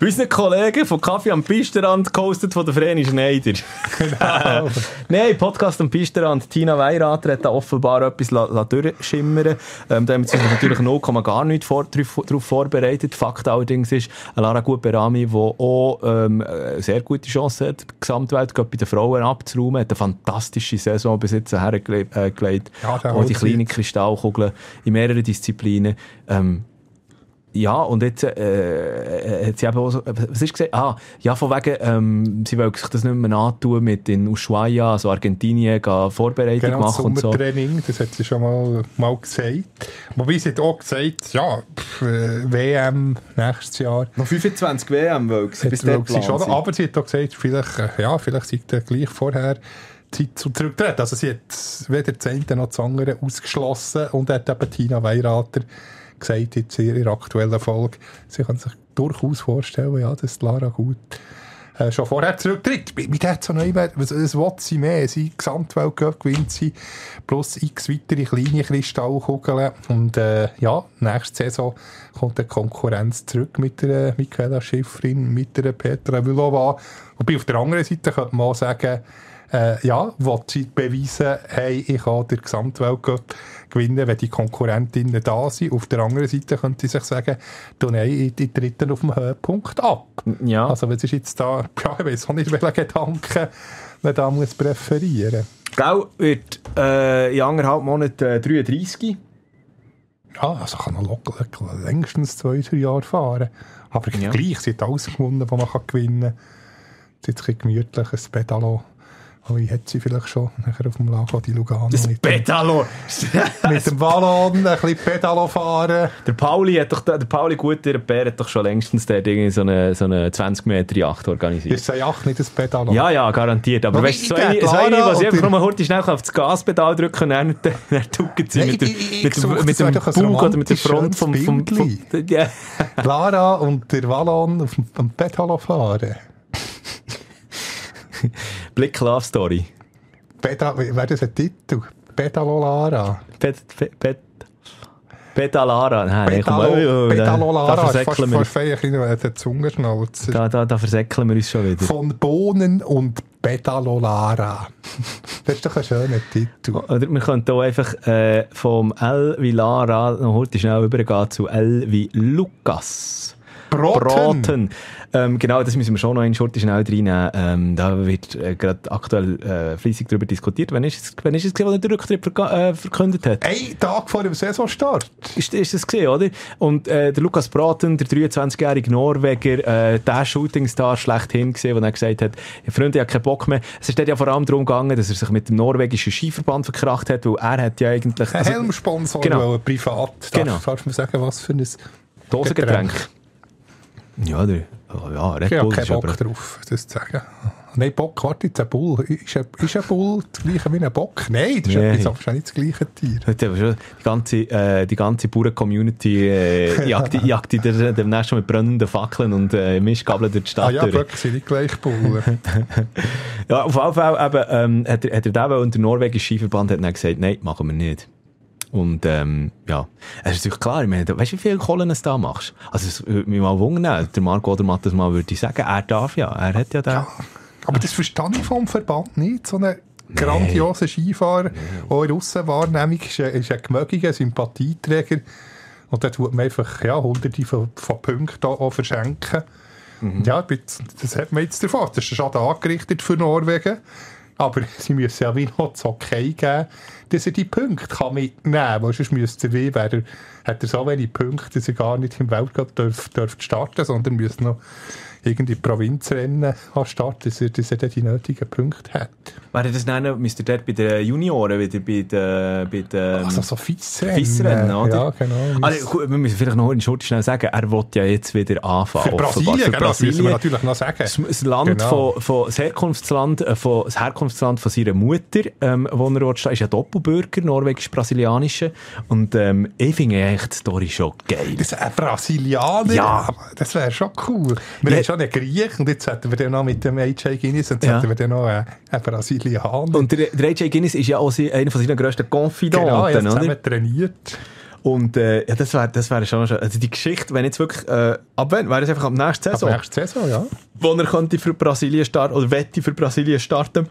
Bei <laughs> unseren Kollegen von Kaffee am Pisterrand, gehostet von der Vreni Schneider. Genau. <laughs> Nein, Podcast am Pisterrand. Tina Weirater hat da offenbar etwas la, la durchschimmern. Ähm, da haben wir uns natürlich 0, gar nicht vor, drauf vorbereitet. Fakt allerdings ist, Lara Guperami, die auch ähm, eine sehr gute Chance hat, die Gesamtwelt bei den Frauen abzuräumen, hat eine fantastische Saison bis jetzt hergelegt. Äh. Ja, auch die kleinen. Kristallkugeln in mehreren Disziplinen. Ähm, ja, und jetzt äh, hat sie eben auch so, was ist gesagt? Ah, ja, von wegen, ähm, sie will sich das nicht mehr antun mit in Ushuaia, also Argentinien, gehen Vorbereitung Genau, das machen und so. Sommertraining, das hat sie schon mal, mal gesagt. Wobei sie hat auch gesagt, ja, pff, äh, WM nächstes Jahr. Noch 25 WM will sie, bis will sie schon, aber sie hat auch gesagt, vielleicht, äh, ja, vielleicht sei dann gleich vorher Zeit zum Zurücktreten. Also sie hat weder das eine noch das andere ausgeschlossen und hat eben Tina Weirater gesagt jetzt in ihrer aktuellen Folge, sie kann sich durchaus vorstellen, ja, dass Lara gut äh, schon vorher zurücktritt. Mit hat so neu, was, was will sie mehr? Sie Gesamtweltcup gewinnt sie, plus x weitere kleine Kristallkugeln. Und äh, ja, nächste Saison kommt die Konkurrenz zurück mit der Michaela Schifrin, mit der Petra Vlhova. Wobei auf der anderen Seite könnte man auch sagen, äh, ja, will sie beweisen, hey, ich kann den Gesamtweltcup gewinnen, wenn die Konkurrentinnen da sind. Auf der anderen Seite könnte sie sich sagen, du nein, ich, ich trete auf dem Höhepunkt ab. Ja. Also, was ist jetzt da, <laughs> ja, ich weiß auch nicht, welcher Gedanke man da muss präferieren. Gau wird äh, in anderthalb Monaten äh, 33. Ja, also kann locker längstens zwei, drei Jahre fahren. Aber Ja. gleich, sie hat alles gewonnen, was man kann gewinnen kann. Hat jetzt ein gemütliches Pedalo. Aber ich hätte sie vielleicht schon nachher auf dem Lago di Lugano. Das mit, dem, Pedalo! <laughs> mit dem Ballon ein bisschen Pedalo fahren. der Pauli hat doch, der Pauli gut, der Bär hat doch schon längstens der Ding so eine, so eine 20 Meter Yacht organisiert. Ist eine Yacht nicht ein Pedalo? Ja, ja, garantiert. Aber weißt du, so ich- eine, so eine, was sie einfach nur heute schnell auf das Gaspedal drücken und dann, dann, dann tucken sie mit, ich- ich- mit, ich dem, mit dem Bug oder mit der Front vom... vom, vom, <laughs> ja. Lara und der Wallon auf dem, Pedalo fahren. <laughs> Blick Love Story. Pedal, wäre das ein Titel? Pedalo Lara. Pet, pet, pet, Pedalara. Nein, komm, oh, oh, da, da, Lara ist fast, versäckeln wir, fast Zungenschnalzer. da, da, da versäckeln wir uns schon wieder. Von Bohnen und Pedalo Lara. Das ist doch ein schöner Titel. Oder wir könnten auch einfach äh, vom L wie Lara noch heute schnell übergehen zu L wie Lukas. Broten. Ähm, genau, das müssen wir schon noch in Schurte schnell reinnehmen. Ähm, da wird äh, gerade aktuell äh, fleissig darüber diskutiert. Wann ist es, wann ist es gewesen, wo er den Rücktritt verga- äh, verkündet hat? Ein Tag vor dem Saisonstart. Ist, ist das gesehen, oder? Und äh, der Lukas Braten, der 23-jährige Norweger, äh, der Shootingstar schlechthin gesehen, der gesagt hat, Freunde, ich habe keinen Bock mehr. Es ist ja vor allem darum gegangen, dass er sich mit dem norwegischen Skiverband verkracht hat, weil er hat ja eigentlich... Ein also, Helmsponsor, genau. privat. Darf, Genau. darf man sagen, was für ein Dosengetränk. Ja, der, ja, Red Ich habe keinen. Bock drauf, das zu sagen. Nein, Bock, warte jetzt, ein Bull. Ist ein, ist ein Bull <laughs> das gleiche wie ein Bock? Nein, das ist Nein. etwas, wahrscheinlich das gleiche Tier. Schon die ganze, äh, die ganze Bauern-Community äh, jagt, <laughs> jagt die demnächst schon mit brennenden Fackeln und äh, Mischgabeln durch die Stadt Ah ja. Böcke sind nicht gleich Bullen. <laughs> Ja, auf jeden Fall eben, ähm, hat, er, hat er den der norwegische Skiverband hat dann gesagt, nein, machen wir nicht. Und ähm, ja, es ist natürlich klar, ich meine, weißt du, wie viele Kohlen es da machst? Also es würde mich mal wundern, der Marco Odermatt das mal würde ich sagen, er darf ja, er hat ja da... Aber das verstehe ich vom Verband nicht. So einen grandiosen Skifahrer, auch in Aussenwahrnehmung ist ein, ist ein gemögiger Sympathieträger. Und da tut man einfach ja, hunderte von, von Punkten auch verschenken. Ja, das das hat man jetzt davon. Das ist schon angerichtet für Norwegen. Aber <laughs> sie müssen ja wie noch das Okay geben, dass er die Punkte kann mitnehmen kann. Weil sonst müsste er wäre er, hat er so wenig Punkte, dass er gar nicht im Weltcup darf, darf starten sondern müsste noch irgendwie Provinzrennen anstarten, dass er, dass er die nötigen Punkte hat. Wäre das dann, müsst ihr dort bei den Junioren wieder bei den... Bei den Also so Fissrennen. Fissrennen, oder? Ja, genau. Also, gut, wir müssen vielleicht noch in Schurte schnell sagen, er will ja jetzt wieder anfangen. Für. Brasilien, Für genau, das müssen wir Brasilien. natürlich noch sagen. Das, Land Genau. von, von, das Herkunftsland, äh, von, das Herkunftsland von seiner Mutter, ähm, wo er dort steht, ist ja Doppelbürger, norwegisch-brasilianischer. Und, ähm, ich finde eigentlich die Story schon geil. Das ist ein Brasilianer. Ja. Das wäre schon cool. Wir Ja. haben schon schon einen Griech und jetzt hätten wir dann noch mit dem AJ Guinness und jetzt Ja. hätten wir dann noch einen, einen Brasilianer. Und der, der AJ Guinness ist ja auch einer von seinen grössten Konfidenten, genau, jetzt oder? zusammen trainiert. Und äh, ja, das wäre das wär schon schon. Also die Geschichte, wenn jetzt wirklich äh, abwenden, wäre es einfach am nächsten Ab Saison, nächste Saison, ja. wo er könnte für Brasilien starten oder wette für Brasilien starten.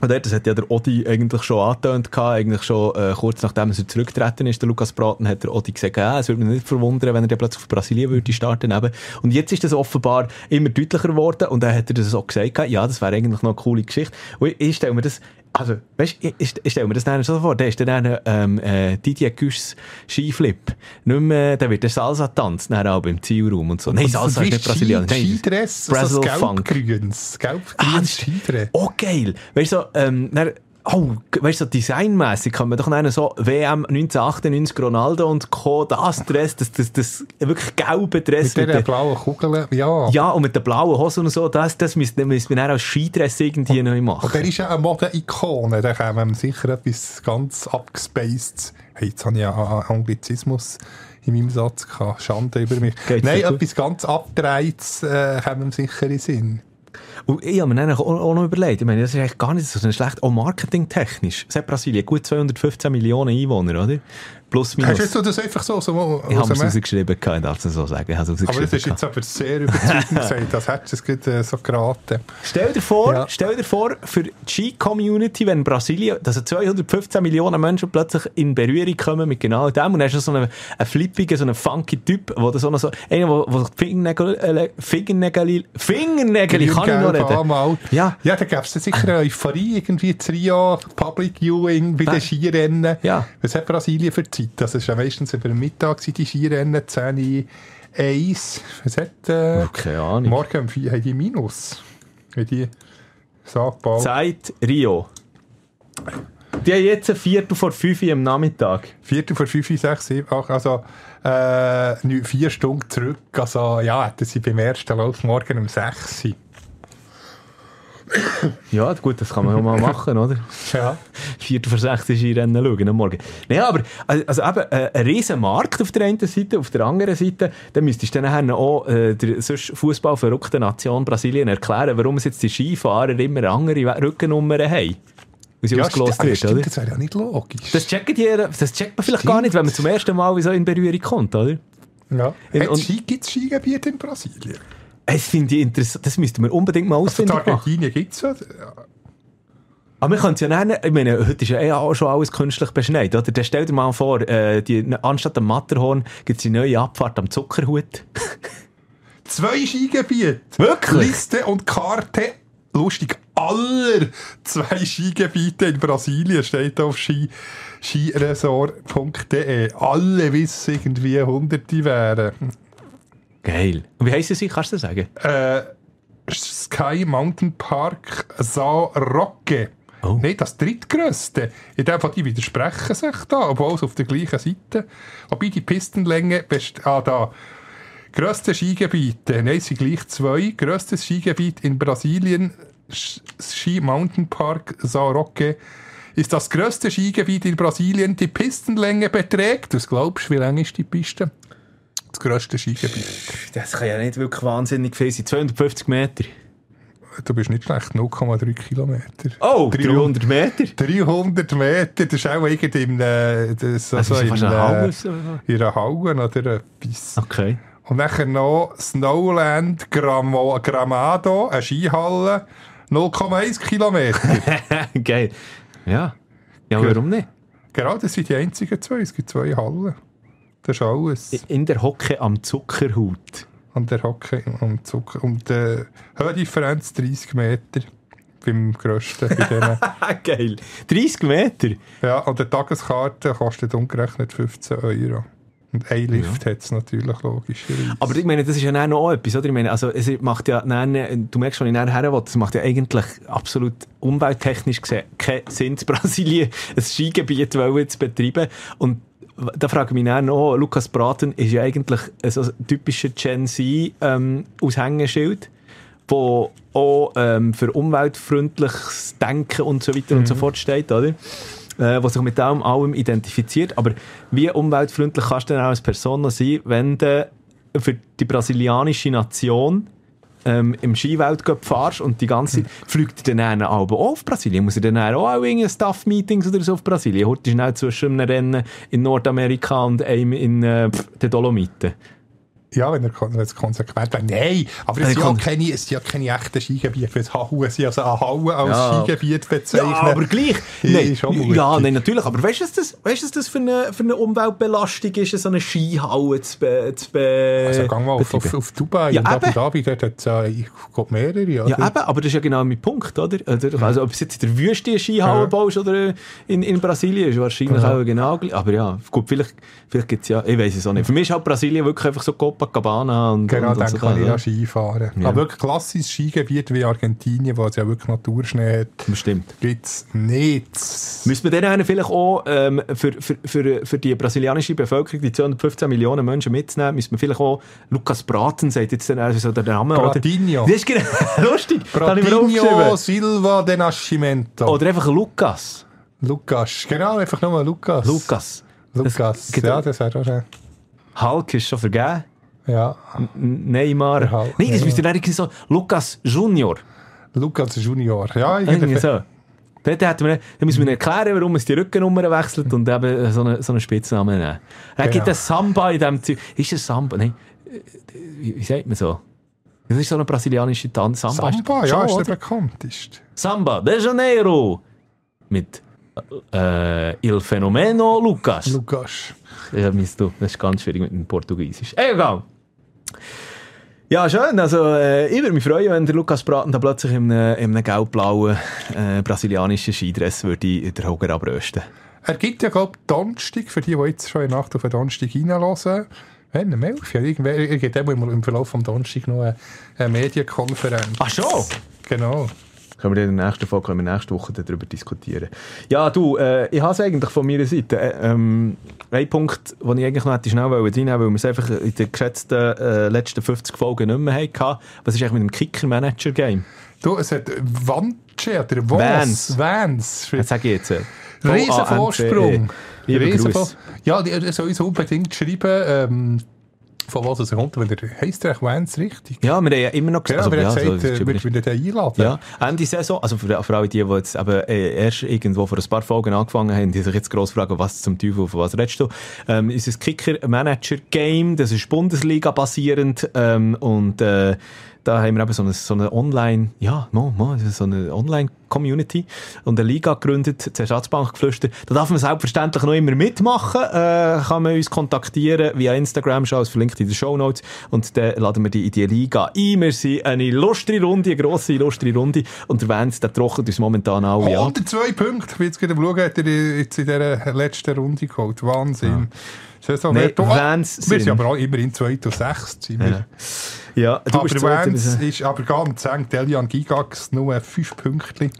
Und dort, das hat ja der Odi eigentlich schon angetönt, eigentlich schon äh, kurz nachdem er zurückgetreten ist, der Lukas Braten, hat der Odi gesagt, ja, es würde mich nicht verwundern, wenn er dann plötzlich für Brasilien würde starten eben. Und jetzt ist das offenbar immer deutlicher geworden und dann hat er das auch gesagt, ja, das wäre eigentlich noch eine coole Geschichte. Und ich, ich stelle mir das, also, weißt du, ich, ich stelle mir das dann so vor, der ist dann ähm, äh, Didier Guschs Skiflip. Nicht mehr, der wird der Salsa tanzt, dann auch beim Zielraum und so. Nein, Salsa ist nicht Brasilianisch. Nein, Skidress, Brazil so Funk. gelb-grünes. Ah, Gelb-grünes das ist. Oh, geil. Weißt du, so, ähm, dann, oh, weißt du, so designmässig kann man doch nennen, so WM 1998 Ronaldo und Co. Das Dress, das, das, das wirklich gelbe Dress Mit mit, den, blauen Kugel, ja. ja, und mit den blauen Hosen und so, das, das müsste, man dann als Skidress irgendwie neu machen. Und der ist ja eine Mode-Ikone, da man sicher etwas ganz abgespaced. Hey, jetzt habe ich ja einen Anglizismus in meinem Satz gehabt. Schande über mich. Geht's Nein, etwas ganz Abgedrehtes äh, haben wir sicher in Sinn. Und ich habe mir dann auch, noch überlegt, ich meine, das ist eigentlich gar nicht so schlecht, auch marketingtechnisch. Es hat Brasilien gut 215 Millionen Einwohner, oder? Plus, minus. Hast du das einfach so, so ich habe es rausgeschrieben, ich darf es so sagen. Ich es Aber das ist jetzt aber sehr überzeugend <laughs> gesagt. Das hättest du gerade, äh, so geraten. Stell dir vor, Ja. stell dir vor, für die Ski-Community, wenn Brasilien, dass 215 Millionen Menschen plötzlich in Berührung kommen mit genau dem, und dann hast du so einen, einen flippigen, so einen funky Typ, wo so so, einer, wo, wo die Fingernägel, äh, Fingernägel, Fingernägel, ich kann ich noch reden. anmalt. Ja. Ja, da gäbe es sicher eine Euphorie, irgendwie zu Rio, Public Viewing bei den Skirennen. Ja. Was hat Brasilien für Zeit? Das ist ja meistens über den Mittag sind die Skirennen, 10 1. Was hat, äh, Keine Ahnung. morgen um 4 haben die Minus. Wie die Sagbau. Zeit Rio. Die haben jetzt ein Viertel vor fünf Uhr am Nachmittag. Viertel vor 5, 6, 7, 8, also äh, neun- vier Stunden zurück. Also ja, hätten sie beim ersten Lauf morgen um 6 Uhr. Ja, gut, das kann man auch mal machen, oder? Ja. Viertel vor sechs ist Rennen schauen am Morgen. Nein, aber also eben, äh, ein riesen Markt auf der einen Seite, auf der anderen Seite, dann müsstest du dann auch äh, der sonst Fußballverrückten Nation Brasilien erklären, warum es jetzt die Skifahrer immer andere Rückennummern haben. Wie sie Ja, ausgelost wird, stimmt, oder? das wäre ja nicht logisch. Das checkt, die, das checkt man vielleicht Stimmt. gar nicht, wenn man zum ersten Mal so in Berührung kommt, oder? ja. In- Hat und- Ski, gibt es Skigebiete in Brasilien? Das finde ich interessant, das müssten wir unbedingt mal Also in ausfindig machen. Argentinien gibt es ja. Aber wir können es ja nennen, ich meine, heute ist ja eh auch schon alles künstlich beschneit, oder? Dann stell dir mal vor, äh, die, anstatt am Matterhorn gibt es die neue Abfahrt am Zuckerhut. <laughs> Zwei Skigebiete. Wirklich? Liste und Karte. Lustig. Aller zwei Skigebiete in Brasilien steht auf Ski, skiresort.de. Alle wissen irgendwie hunderte wären. Geil. Und wie heissen sie, kannst du das sagen? Äh, Sky Mountain Park Sao Roque. Oh. Nein, das drittgrößte. In dem Fall, die widersprechen sich da, obwohl es auf der gleichen Seite. Wobei die Pistenlänge best ah, da. Grösste Skigebiete, nein, es sind gleich zwei. Grösstes Skigebiet in Brasilien, Ski Mountain Park Sao Roque, ist das grösste Skigebiet in Brasilien. Die Pistenlänge beträgt, was glaubst du, wie lang ist die Piste? Das grösste Skigebiet. Das kann ja nicht wirklich wahnsinnig viel sein. 250 Meter. Du bist nicht schlecht, 0,3 Kilometer. Oh, 300 300 Meter? 300 Meter, das ist auch irgendwie in, äh, das, also in, äh, in einer Halle oder etwas. Okay. Und nachher noch Snowland Gramo, Gramado, eine Skihalle, 0,1 Kilometer. <laughs> Geil. Ja. Ja, warum nicht? genau, das sind die einzigen zwei. Es gibt zwei Hallen. Das ist alles. In der Hocke am Zuckerhut. Und der Hockey und Zucker. Und äh, Höhendifferenz 30 Meter. Beim grössten. Bei. <laughs> Geil. 30 Meter? ja, und eine Tageskarte kostet umgerechnet 15 Euro. Und ein Lift hat es natürlich logischerweise. Aber ich meine, das ist ja dann noch etwas, oder? Ich meine, also, es macht ja dann, du merkst schon, in her will, das macht ja eigentlich absolut umwelttechnisch gesehen keinen Sinn, in <laughs> Brasilien ein Skigebiet zu betreiben. Und da frage ich mich dann noch, Lukas Braten ist ja eigentlich ein typischer Gen Z ähm, wo auch ähm, für umweltfreundliches Denken und so weiter und so fort steht, oder? Äh, was sich mit allem, allem identifiziert. Aber wie umweltfreundlich kannst du denn auch als Person sein, wenn du für die brasilianische Nation ähm, im Skiweltcup fahrst und die ganze Zeit fliegt dann auch auf Brasilien. Muss er dann auch irgendeine Staff-Meetings oder so auf Brasilien? Heute schnell zwischen einem Rennen in Nordamerika und einem in äh, den Dolomiten. Ja, wenn er wenn konsequent wäre. Nein, aber es sind ja keine, es sind ja keine echten Skigebiete. Es Hauen sind also eine Halle als Ja. Skigebiet bezeichnen. Ja, aber gleich. Nein, ja, nein, natürlich. Aber weißt du, was das, weißt, du, was das für, eine, für eine Umweltbelastung ist, so eine Skihalle zu, be, zu be Also, gang mal auf, auf, auf Dubai Ja, und Abu. Dhabi, dort hat es äh, mehrere. Oder? Ja, eben, aber das ist ja genau mein Punkt, oder? Also, ob es jetzt in der Wüste eine Skihalle Ja. baust oder in, in Brasilien, ist wahrscheinlich Ja. auch genau gleich. Aber ja, gut, vielleicht, vielleicht gibt es ja, ich weiß es auch nicht. Für mich ist halt Brasilien wirklich einfach so Copacabana und, Genau, und, und dann so. kann ich ja. Skifahren. Ja. Aber wirklich klassisches Skigebiet wie Argentinien, wo es ja wirklich Naturschnee hat, Bestimmt. gibt es nichts. Müssen wir dann vielleicht auch ähm, für, für, für, für die brasilianische Bevölkerung, die 215 Millionen Menschen mitzunehmen, müssen wir vielleicht auch Lukas Braten, sagt jetzt dann also so der Name, Bratinho. oder? Das ist genau <laughs> lustig. Bratinho. Silva de Nascimento. Oder einfach Lukas. Lukas. Genau, einfach nur Lukas. Lukas. Lukas. gibt- ja, das wäre auch schön. Hulk ist schon vergeben. Ja, Neymar. Hulk, Nein, das ja. müsste irgendwie so Lukas Junior. Lukas Junior. Ja, Irgendwie so. Dort hätten wir, dann müssen wir erklären, warum es die Rückennummer wechselt und eben so einen so eine Spitznamen nehmen. Er Genau. gibt ein Samba in dem Zeug. Ist es Samba? Nein. Wie, wie sagt man so? Das ist so eine brasilianische Tanz. Samba, Samba, ja, Schon, ist der oder? bekannteste. Samba de Janeiro. Mit äh, Il Fenomeno Lucas. Lukas. Ja, du, das ist ganz schwierig mit dem Portugiesisch. Egal. Ja, schön. Also, äh, ich würde mich freuen, wenn der Lukas Braten da plötzlich in einem, in einem gelb-blauen äh, brasilianischen Skidress würde der Hoger abrösten. Er gibt ja, glaube ich, Donnerstag, für die, die jetzt schon in der Nacht auf den Donnerstag reinhören. Wenn, eine Mail. Ja, irgendwer, er gibt im Verlauf des Donnerstag noch eine, eine Medienkonferenz. Ach schon? Genau. Können wir in der nächsten Folge, können wir nächste Woche darüber diskutieren. Ja, du, äh, ich habe es eigentlich von meiner Seite. Äh, ähm, ein Punkt, den ich eigentlich noch hätte schnell reinnehmen wollte, weil wir es einfach in den geschätzten äh, letzten 50 Folgen nicht mehr hatten. Was ist eigentlich mit dem Kicker-Manager-Game? Du, es hat Wandsche oder Vans. Vans. Was sage ich jetzt? Riesen Vorsprung. Liebe Riesen Ja, er soll uns unbedingt schreiben, ähm, von was es kommt, wenn der heisst der Vans richtig. Ja, wir haben ja immer noch Ja, also, aber er hat so, gesagt, äh, stimmt wir würden den einladen. Ja, Ende Saison, also für, für alle die, die jetzt eben äh, erst irgendwo vor ein paar Folgen angefangen haben, die sich jetzt gross fragen, was zum Teufel, von was redest du? Ähm, ist ein Kicker-Manager-Game, das ist Bundesliga-basierend ähm, und äh, da haben wir eben so eine, so eine Online, ja, mo, mo, so eine Online-Community und eine Liga gegründet, die Ersatzbank geflüstert. Da darf man selbstverständlich noch immer mitmachen, äh, kann man uns kontaktieren via Instagram, schon, es verlinkt in den Shownotes und dann laden wir die in die Liga ein. Wir sind eine illustre Runde, eine grosse illustre Runde und der Vance, der trocknet uns momentan alle ab. 102 Punkte. Ich bin jetzt gerade Schauen, hat er jetzt in dieser letzten Runde geholt. Wahnsinn. Saison Nee, wert- Oh, Wir sind- sind aber auch immerhin 2 zu 6. Ja. Du aber wir ist aber ganz eng. Delian Gigax nur 5 Punkte.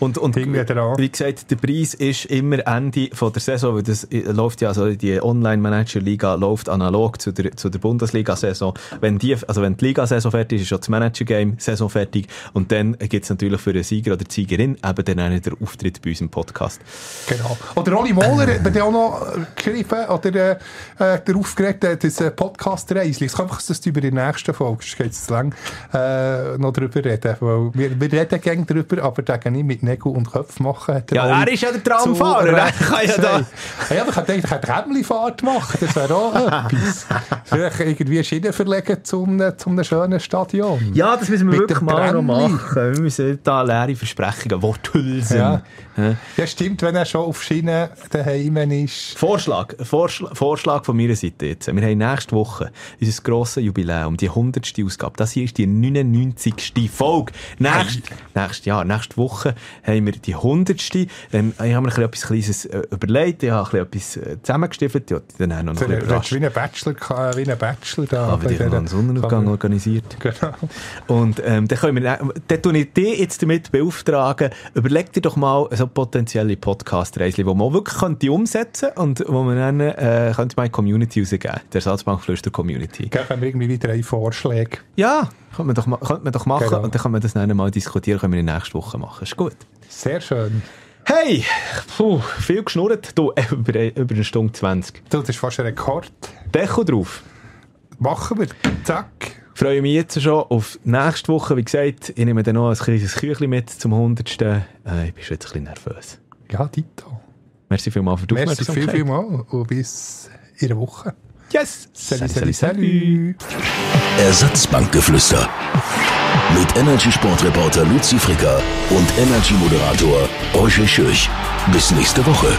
Und, und wie gesagt, der Preis ist immer Ende von der Saison, weil das läuft ja, also die Online-Manager-Liga läuft analog zu der, zu der Bundesliga-Saison. Wenn die, also wenn die Liga-Saison fertig ist, ist schon das Manager-Game-Saison fertig. Und dann gibt es natürlich für den Sieger oder die Siegerin eben dann auch den Auftritt bei uns im Podcast. Genau. Oder Oli Mohler hat mir auch noch geschrieben, oder äh, äh, der aufgeregt, äh, das äh, Podcast-Reisli. Können wir das über die nächste Folge, sonst geht es zu lang, äh, noch drüber reden. Weil wir, wir reden gerne drüber, aber den nicht mit Nägel und Köpfen machen. hat Ja, er ist ja der zu Traumfahrer, er kann ja da-. <laughs> Ja, aber ich hätte eigentlich eine Kämmelfahrt machen, das wäre auch etwas. <laughs> Vielleicht irgendwie Schienen verlegen zum, zum einem schönen Stadion. Ja, das müssen wir Mit wirklich mal noch machen. Wir müssen da leere Versprechungen, Worthülsen. Ja. Ja. Ja, stimmt, wenn er schon auf Schienen daheim ist. Vorschlag, Vorschlag, Vorschlag von meiner Seite jetzt. Wir haben nächste Woche unser grosses Jubiläum, die 100. Ausgabe. Das hier ist die 99. Folge. Nächst, nächstes Jahr, nächste Woche haben wir die 100. Dann ich habe mir ein bisschen etwas Kleines äh, überlegt, ich habe ein bisschen etwas äh, zusammengestiefelt, ich wollte dann auch noch ein bisschen wie ein Bachelor, wie ein Bachelor da. habe bei ich noch dieser- einen Sonnenaufgang organisiert. Genau. Und ähm, dann, können wir, dann tue ich dich jetzt damit beauftragen, überleg dir doch mal so potenzielle Podcast-Reisli, die man wirklich könnte umsetzen und wo man dann äh, könnte mal in die Community rausgeben, der Salzbankflüster-Community. Geben wir irgendwie wieder drei Vorschläge. Ja, könnte man doch, könnte man doch machen Genau. und dann können wir das dann mal diskutieren, können wir in der nächsten Woche machen. Ist gut. Sehr schön. Hey, puh, viel geschnurrt, du, <laughs> über, über eine Stunde 20. Du, das ist fast ein Rekord. Deckel drauf. Machen wir. Zack. Freue mich jetzt schon auf nächste Woche. Wie gesagt, ich nehme dann noch ein kleines Küchlein mit zum 100. Äh, ich bin schon jetzt ein bisschen nervös. Ja, Dito. Merci vielmals für die Merci viel, Aufmerksamkeit. viel mal und bis in einer Woche. Yes! Salut, salut, salut. Ersatzbankgeflüster. Mit Energy-Sportreporter Luzi Fricker und Energy-Moderator Roger Schürch. Bis nächste Woche.